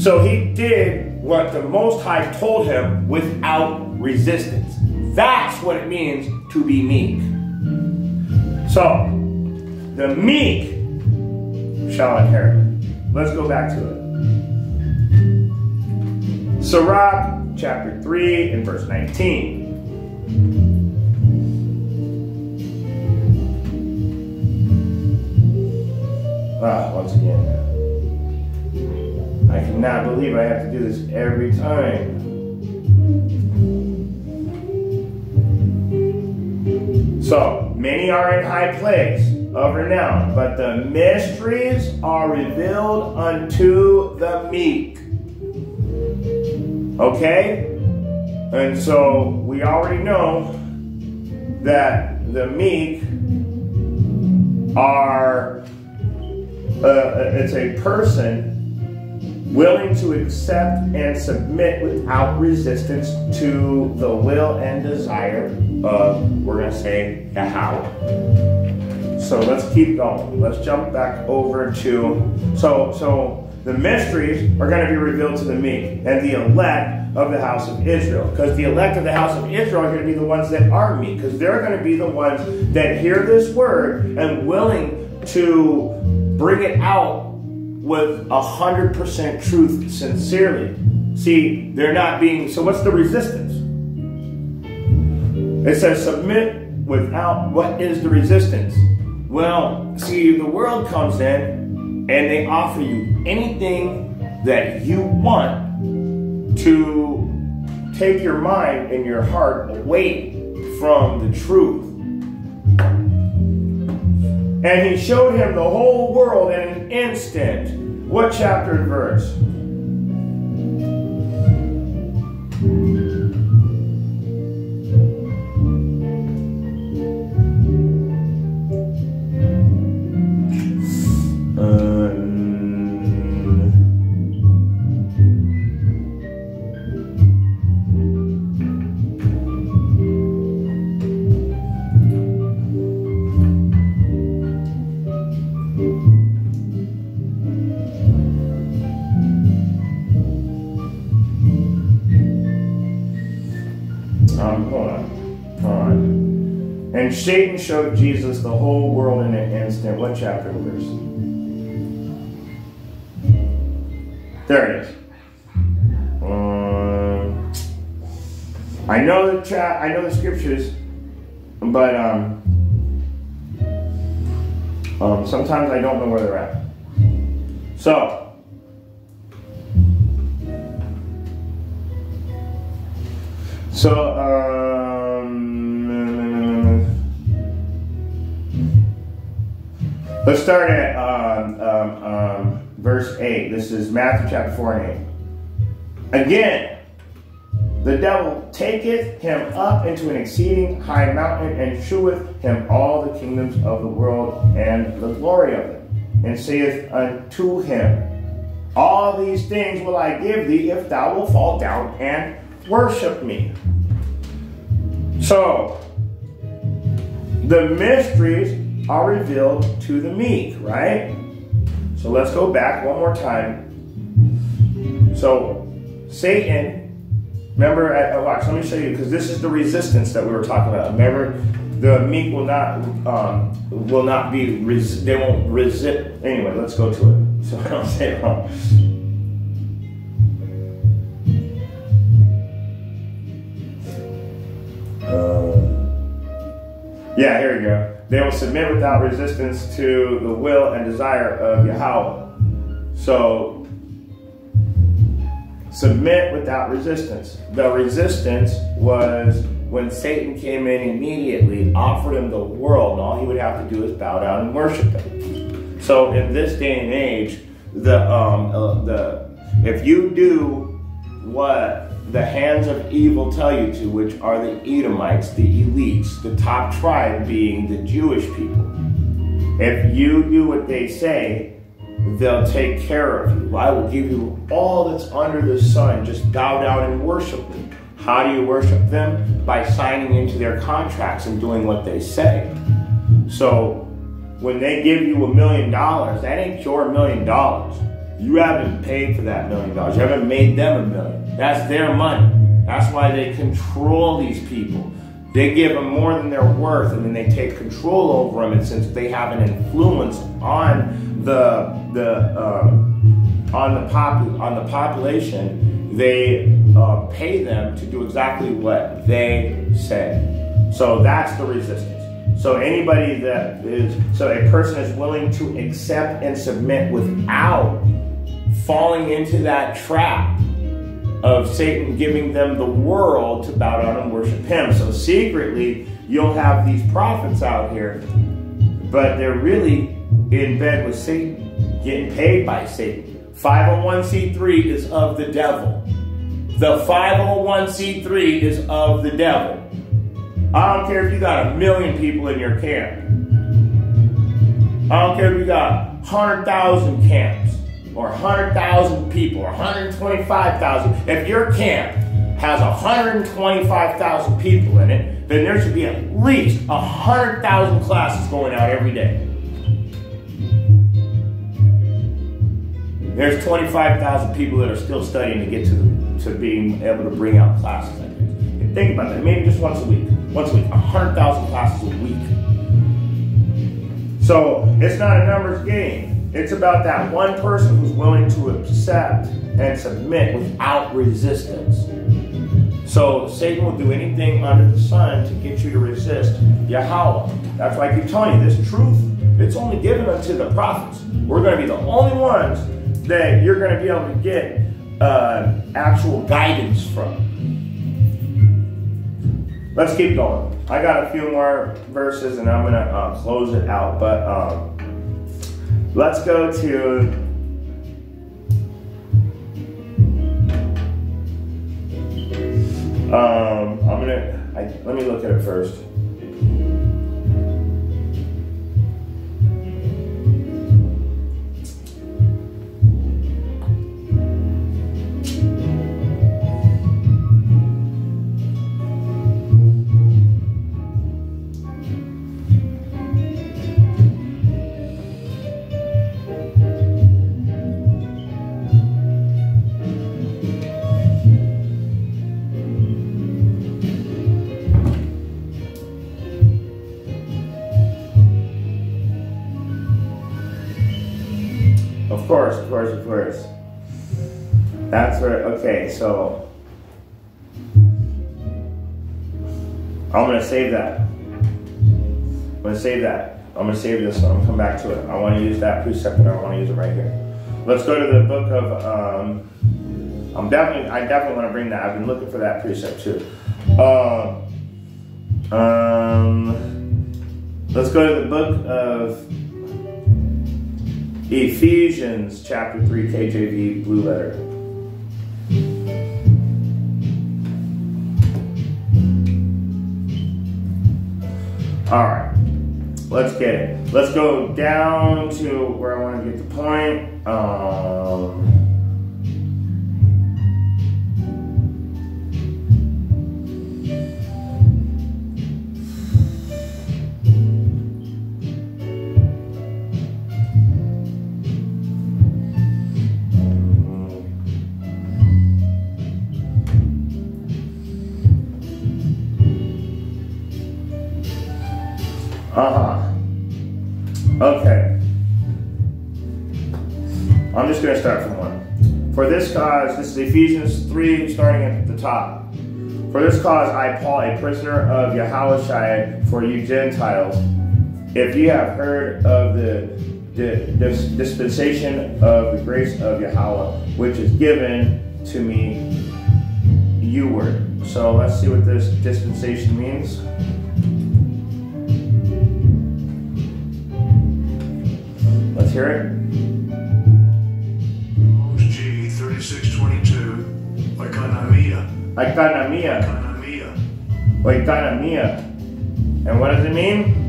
So he did what the Most High told him without resistance. That's what it means to be meek. So, the meek shall inherit. Let's go back to it. Sirach chapter 3 and verse 19. Ah, once again. I cannot believe I have to do this every time. So, many are in high place of renown, but the mysteries are revealed unto the meek. Okay? And so, we already know that the meek are, uh, it's a person willing to accept and submit without resistance to the will and desire of, we're going to say, Yahweh. So let's keep going. Let's jump back over to, so, so the mysteries are going to be revealed to the meek and the elect of the house of Israel. Because the elect of the house of Israel are going to be the ones that are meek. Because they're going to be the ones that hear this word and willing to bring it out with a hundred percent truth sincerely. See, they're not being so what's the resistance? It says submit without what is the resistance? Well, see, the world comes in and they offer you anything that you want to take your mind and your heart away from the truth. And he showed him the whole world in an instant. What chapter and verse? Satan showed Jesus the whole world in an instant. What chapter and verse? There it is. Um, I know the chat. I know the scriptures, but um, um, sometimes I don't know where they're at. So. So, um, let's start at um, um, um, verse 8. This is Matthew chapter 4 and 8. Again, the devil taketh him up into an exceeding high mountain and sheweth him all the kingdoms of the world and the glory of them, and saith unto him, All these things will I give thee if thou wilt fall down and worship me. So, the mysteries are revealed to the meek, right? So let's go back one more time. So, Satan, remember, at, oh, watch, let me show you, because this is the resistance that we were talking about. Remember, the meek will not, um, will not be, res- they won't resist. Anyway, let's go to it. *laughs* So I don't say it wrong. Yeah, here we go. They will submit without resistance to the will and desire of Yahweh. So, submit without resistance. The resistance was when Satan came in immediately, offered him the world, and all he would have to do is bow down and worship him. So, in this day and age, the um, uh, the if you do what the hands of evil tell you to, which are the Edomites, the elites, the top tribe being the Jewish people. If you do what they say, they'll take care of you. I will give you all that's under the sun. Just bow down and worship them. How do you worship them? By signing into their contracts and doing what they say. So when they give you a million dollars, that ain't your million dollars. You haven't paid for that million dollars. You haven't made them a million. That's their money. That's why they control these people. They give them more than they're worth, and then they take control over them. And since they have an influence on the the um, on the pop on the population, they uh, pay them to do exactly what they say. So that's the resistance. So anybody that is so a person is willing to accept and submit without falling into that trap of Satan giving them the world to bow down and worship him. So secretly, you'll have these prophets out here, but they're really in bed with Satan, getting paid by Satan. 501c3 is of the devil. The 501c3 is of the devil. I don't care if you got a million people in your camp. I don't care if you got 100,000 camps or 100,000 people or 125,000, if your camp has 125,000 people in it, then there should be at least 100,000 classes going out every day. There's 25,000 people that are still studying to get to, to being able to bring out classes this. think about that. Maybe just once a week. Once a week. 100,000 classes a week. So it's not a numbers game. It's about that one person who's willing to accept and submit without resistance. So Satan will do anything under the sun to get you to resist Yahweh. That's why I keep telling you this truth. It's only given unto the prophets. We're going to be the only ones that you're going to be able to get uh, actual guidance from. Let's keep going. I got a few more verses and I'm going to uh, close it out. But um, Let's go to um, I'm gonna I, let me look at it first. Of course, of course, of course. That's where, okay, so. I'm to save that. I'm to save that. I'm to save this one. I'm to come back to it. I want to use that precept and I want to use it right here. Let's go to the book of. Um, I'm definitely, I definitely want to bring that. I've been looking for that precept too. Uh, um, let's go to the book of Ephesians, chapter 3, KJV, blue letter. All right, let's get it. Let's go down to where I want to get the point. Um, Uh-huh. Okay. I'm just going to start from one. For this cause, this is Ephesians 3, starting at the top. For this cause, I, Paul, a prisoner of Yahushua, for you Gentiles, if you have heard of the dispensation of the grace of Yahweh, which is given to me, you were. So let's see what this dispensation means. Hear it? G 3622. Economia. Economia. Economia. Economia. And what does it mean?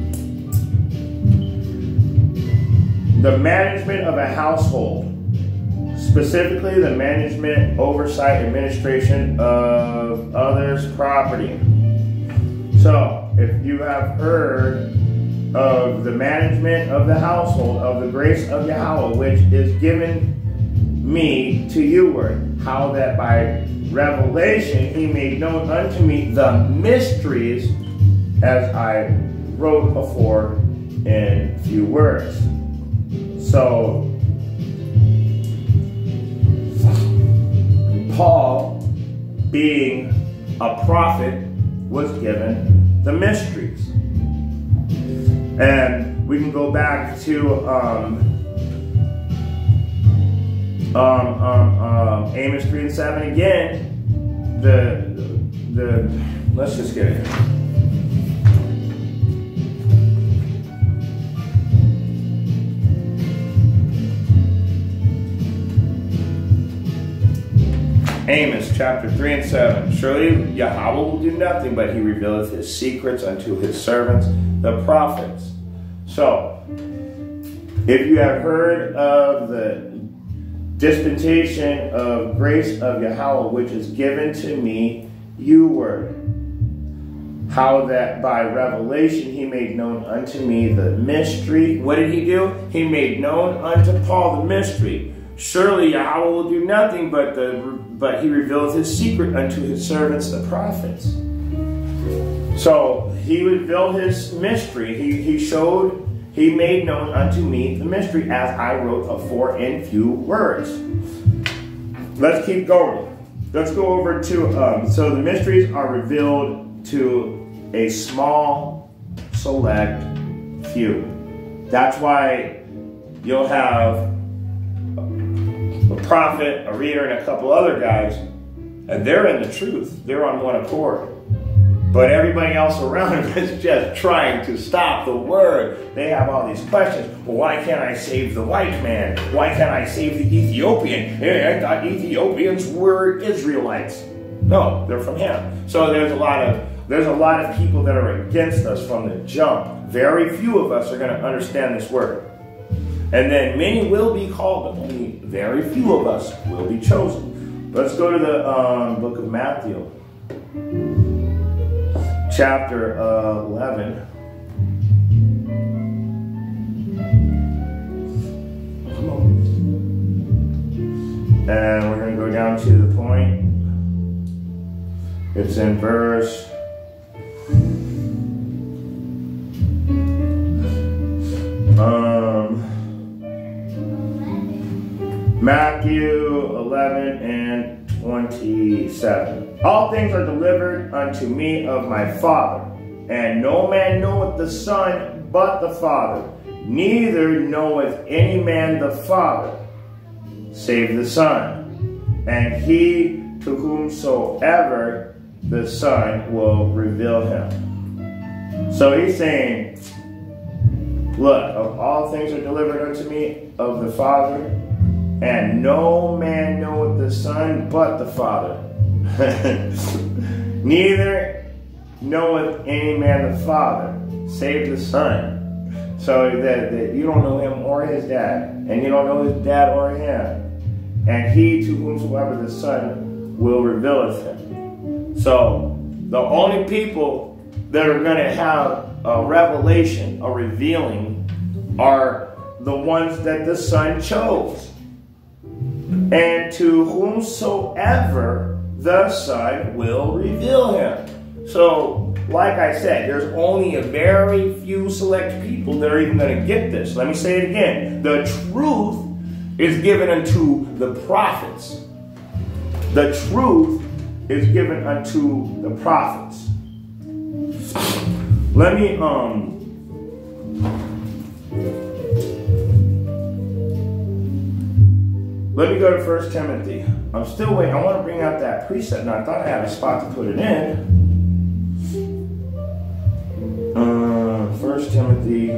The management of a household. Specifically, the management, oversight, administration of others' property. So, if you have heard of the management of the household of the grace of Yahweh, which is given me to you, word. How that by revelation he made known unto me the mysteries as I wrote before in few words. So, Paul, being a prophet, was given the mysteries. And we can go back to um, um, um, um, Amos 3 and 7 again. The, the, let's just get it. Amos chapter 3 and 7. Surely Yahweh will do nothing, but he revealeth his secrets unto his servants, the prophets. So, if you have heard of the dispensation of grace of Yahweh, which is given to me, you were. How that by revelation he made known unto me the mystery. What did he do? He made known unto Paul the mystery. Surely Yahweh will do nothing but the but he revealed his secret unto his servants the prophets. So he revealed his mystery. He, he showed, he made known unto me the mystery as I wrote afore in few words. Let's keep going. Let's go over to, um, so the mysteries are revealed to a small, select few. That's why you'll have prophet, a reader, and a couple other guys, and they're in the truth. They're on one accord. But everybody else around him *laughs* is just trying to stop the word. They have all these questions. Well, why can't I save the white man? Why can't I save the Ethiopian? Hey, I thought Ethiopians were Israelites. No, they're from him. So there's a lot of there's a lot of people that are against us from the jump. Very few of us are going to understand this word. And then many will be called, but only very few of us will be chosen. Let's go to the um, book of Matthew chapter uh, 11. And we're going to go down to the point. It's in verse. Um, Matthew 11 and 27. All things are delivered unto me of my Father, and no man knoweth the Son but the Father, neither knoweth any man the Father, save the Son, and he to whomsoever the Son will reveal him. So he's saying, Look, of all things are delivered unto me of the Father, and no man knoweth the Son but the Father. *laughs* Neither knoweth any man the Father, save the Son. So that, that you don't know him or his dad, and you don't know his dad or him. And he to whomsoever the Son will revealeth him. So the only people that are going to have a revelation, a revealing, are the ones that the Son chose. And to whomsoever the Son will reveal him. So, like I said, there's only a very few select people that are even going to get this. Let me say it again. The truth is given unto the prophets. The truth is given unto the prophets. Let me um let me go to First Timothy. I'm still waiting. I want to bring out that precept. Now I thought I had a spot to put it in. Uh, First Timothy.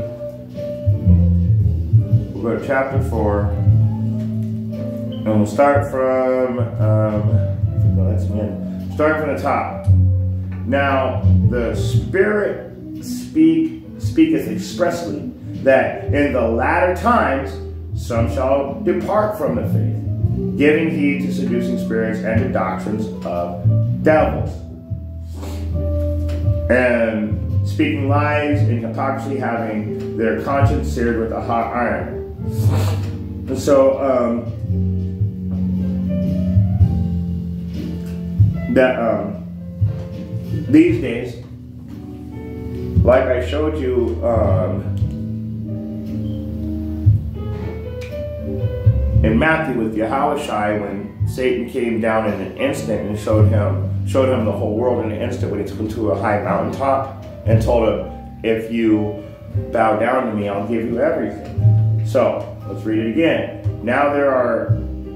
We'll go to chapter four, and we'll start from. Um, no, that's me. Start from the top. Now the Spirit speak speaketh expressly that in the latter times some shall depart from the faith, giving heed to seducing spirits and to doctrines of devils, and speaking lies in hypocrisy, having their conscience seared with a hot iron. And so um, that um, these days like I showed you um, in Matthew with Yahushua when Satan came down in an instant and showed him showed him the whole world in an instant when he took him to a high mountaintop and told him, if you bow down to me, I'll give you everything. So let's read it again. Now there are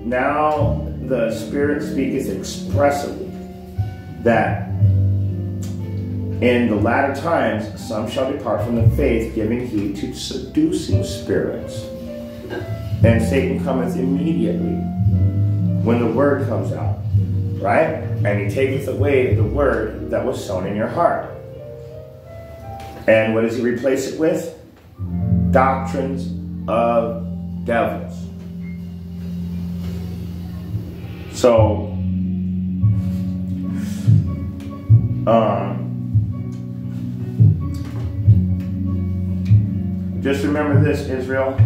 now the Spirit speaketh expressly that in the latter times, some shall depart from the faith, giving heed to seducing spirits. And Satan cometh immediately when the word comes out, right? And he taketh away the word that was sown in your heart. And what does he replace it with? Doctrines of devils. So, um, Just remember this, Israel.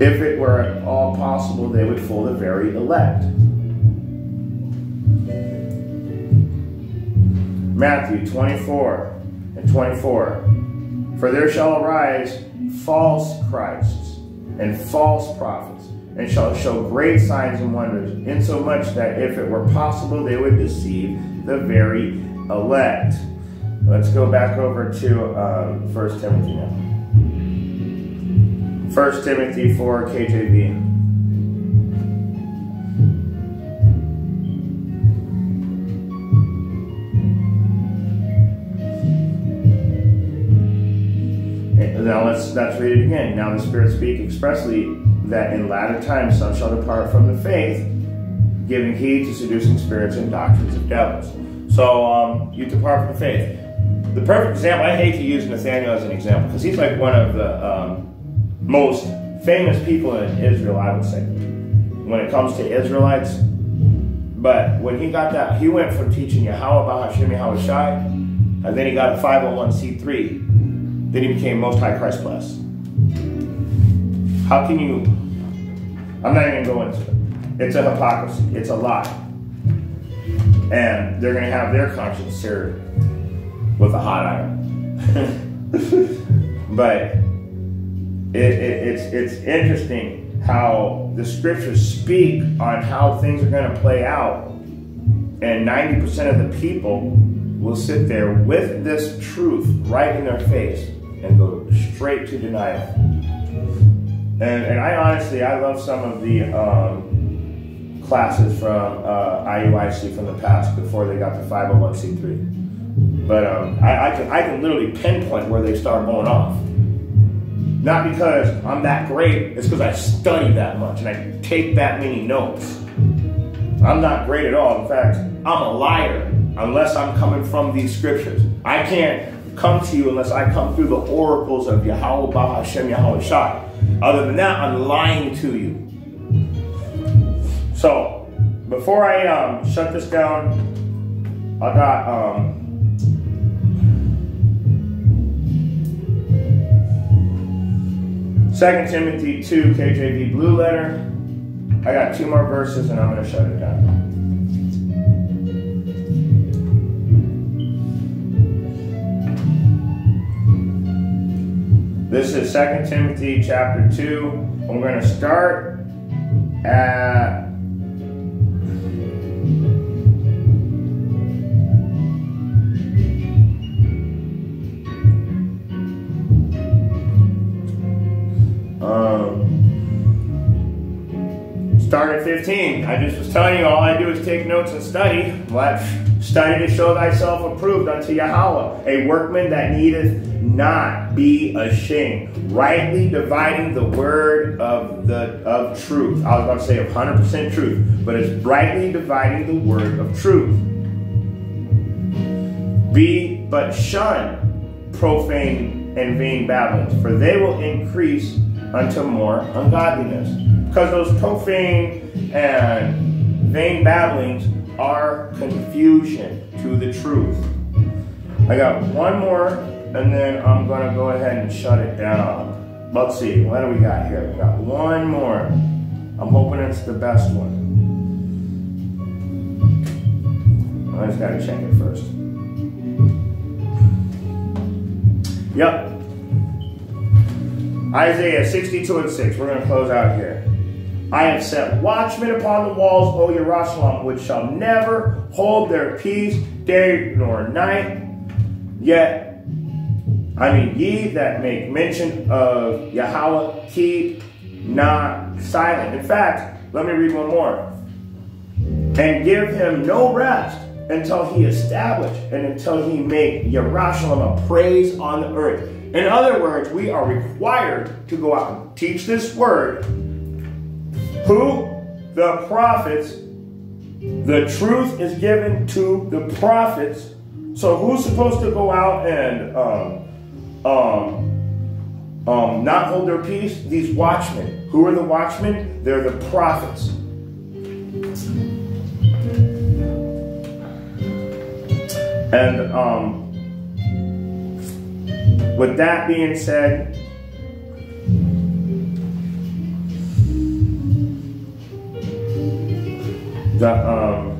If it were at all possible, they would fool the very elect. Matthew 24 and 24. For there shall arise false Christs and false prophets, and shall show great signs and wonders, insomuch that if it were possible, they would deceive the very elect. Let's go back over to um, 1 Timothy now. 1 Timothy 4 KJV. Now let's let's read it again. Now the Spirit speak expressly that in latter times some shall depart from the faith, giving heed to seducing spirits and doctrines of devils. So um, you depart from the faith the perfect example, I hate to use Nathaniel as an example because he's like one of the um, most famous people in Israel, I would say, when it comes to Israelites. But when he got that, he went from teaching Yahweh about Hashem Yahweh Shai, and then he got a 501c3. Then he became Most High Christ Bless. How can you? I'm not even going to it. It's a hypocrisy. It's a lie. And they're going to have their conscience seared with a hot iron. *laughs* but it, it, it's it's interesting how the scriptures speak on how things are going to play out, and ninety percent of the people will sit there with this truth right in their face and go straight to denial. And, and I honestly, I love some of the um, classes from uh, IUIC from the past before they got the 501c3. But um, I, I, can, I can literally pinpoint where they start going off. Not because I'm that great, it's because I study that much and I take that many notes. I'm not great at all. In fact, I'm a liar unless I'm coming from these scriptures. I can't come to you unless I come through the oracles of Yahweh Bahashem Yahweh Shai. Other than that, I'm lying to you. So, before I um, shut this down, I got um, Second Timothy 2 KJV Blue Letter. I got two more verses and I'm going to shut it down. This is 2 Timothy chapter 2. I'm going to start at um, start at 15. I just was telling you all I do is take notes and study. What? Study to show thyself approved unto Yahweh, a workman that needeth not be ashamed, rightly dividing the word of the of truth. I was about to say of 100% truth, but it's rightly dividing the word of truth. Be but shun profane and vain babblings, for they will increase unto more ungodliness. Because those profane and vain babblings are confusion to the truth. I got one more, and then I'm going to go ahead and shut it down. Let's see, what do we got here? We got one more. I'm hoping it's the best one. I just got to check it first. Yep. Isaiah 62 and 6. We're going to close out here. I have set watchmen upon the walls, O Jerusalem, which shall never hold their peace day nor night. Yet, I mean, ye that make mention of Yahweh, keep not silent. In fact, let me read one more. And give him no rest until he establish and until he make Jerusalem a praise on the earth. In other words, we are required to go out and teach this word who? The prophets. The truth is given to the prophets. So who's supposed to go out and um, um, um, not hold their peace? These watchmen. Who are the watchmen? They're the prophets. And um, with that being said, the um,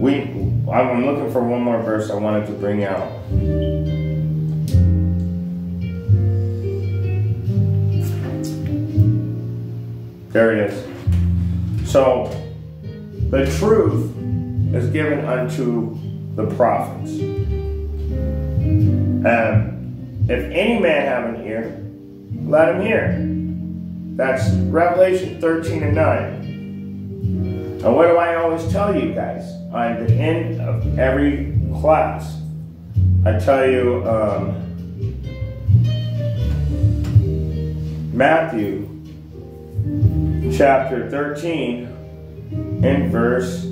we I'm looking for one more verse I wanted to bring out. There it is. So the truth is given unto the prophets. And if any man have an ear, let him hear. That's Revelation 13 and 9. And what do I always tell you guys on the end of every class? I tell you um, Matthew chapter 13 and verse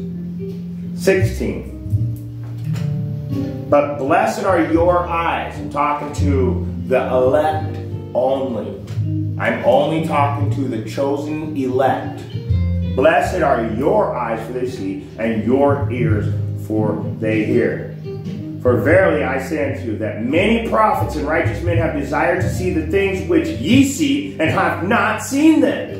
16. But blessed are your eyes. I'm talking to the elect only. I'm only talking to the chosen elect. Blessed are your eyes for they see, and your ears for they hear. For verily I say unto you that many prophets and righteous men have desired to see the things which ye see, and have not seen them,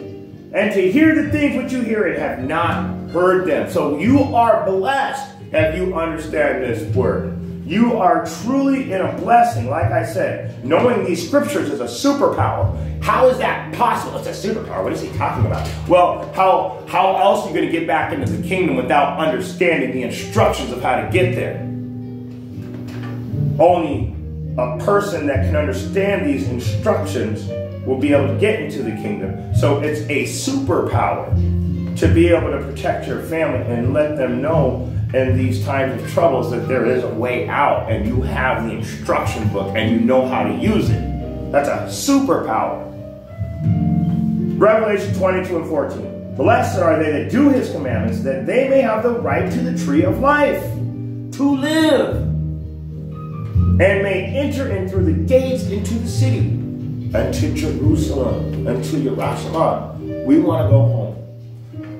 and to hear the things which you hear, and have not heard them. So you are blessed if you understand this word. You are truly in a blessing, like I said. Knowing these scriptures is a superpower. How is that possible? It's a superpower. What is he talking about? Well, how, how else are you going to get back into the kingdom without understanding the instructions of how to get there? Only a person that can understand these instructions will be able to get into the kingdom. So it's a superpower to be able to protect your family and let them know in these times of troubles that there is a way out and you have the instruction book and you know how to use it. That's a superpower. Revelation 22 and 14. Blessed are they that do his commandments, that they may have the right to the tree of life, to live, and may enter in through the gates into the city, and to Jerusalem, and to Jerusalem. We want to go home.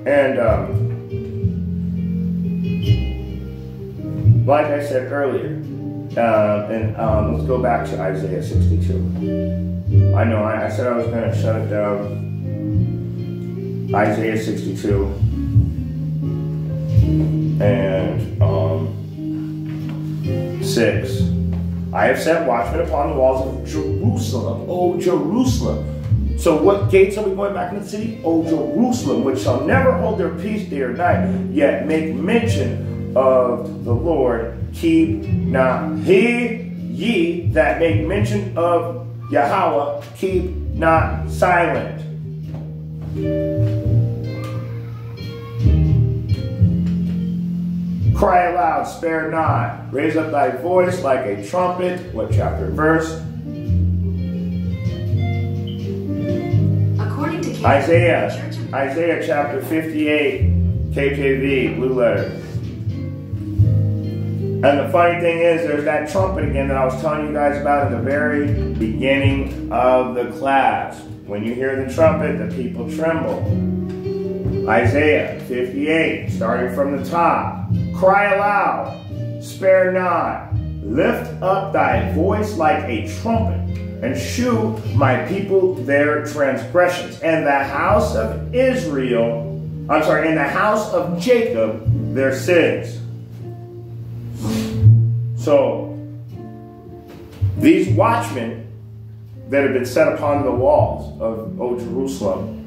And um, like I said earlier, uh, and um, let's go back to Isaiah 62. I know I, I said I was going to shut it down. Isaiah 62 and um, 6. I have set watchmen upon the walls of Jerusalem. Oh, Jerusalem. So, what gates are we going back into the city? Oh, Jerusalem, which shall never hold their peace day or night, yet make mention of the Lord keep not he ye that make mention of Yahweh keep not silent. Cry aloud, spare not. Raise up thy voice like a trumpet. What chapter verse? Isaiah. Isaiah chapter 58, KJV, blue letter. And the funny thing is, there's that trumpet again that I was telling you guys about in the very beginning of the class. When you hear the trumpet, the people tremble. Isaiah 58, starting from the top. Cry aloud, spare not, lift up thy voice like a trumpet, and shew my people their transgressions. And the house of Israel, I'm sorry, in the house of Jacob their sins. So, these watchmen that have been set upon the walls of O Jerusalem,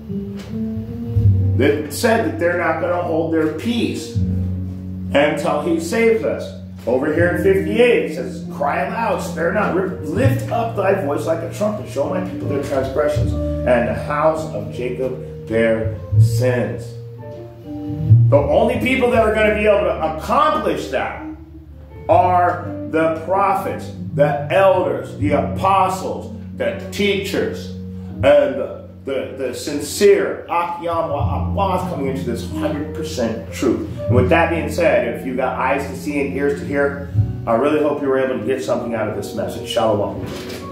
that said that they're not going to hold their peace until he saves us. Over here in 58, it says, Cry aloud, spare not, lift up thy voice like a trumpet, show my people their transgressions, and the house of Jacob their sins. The only people that are going to be able to accomplish that are the prophets, the elders, the apostles, the teachers, and the, the, the sincere Akiyam Abbas coming into this 100% truth. And with that being said, if you've got eyes to see and ears to hear, I really hope you were able to get something out of this message. Shalom.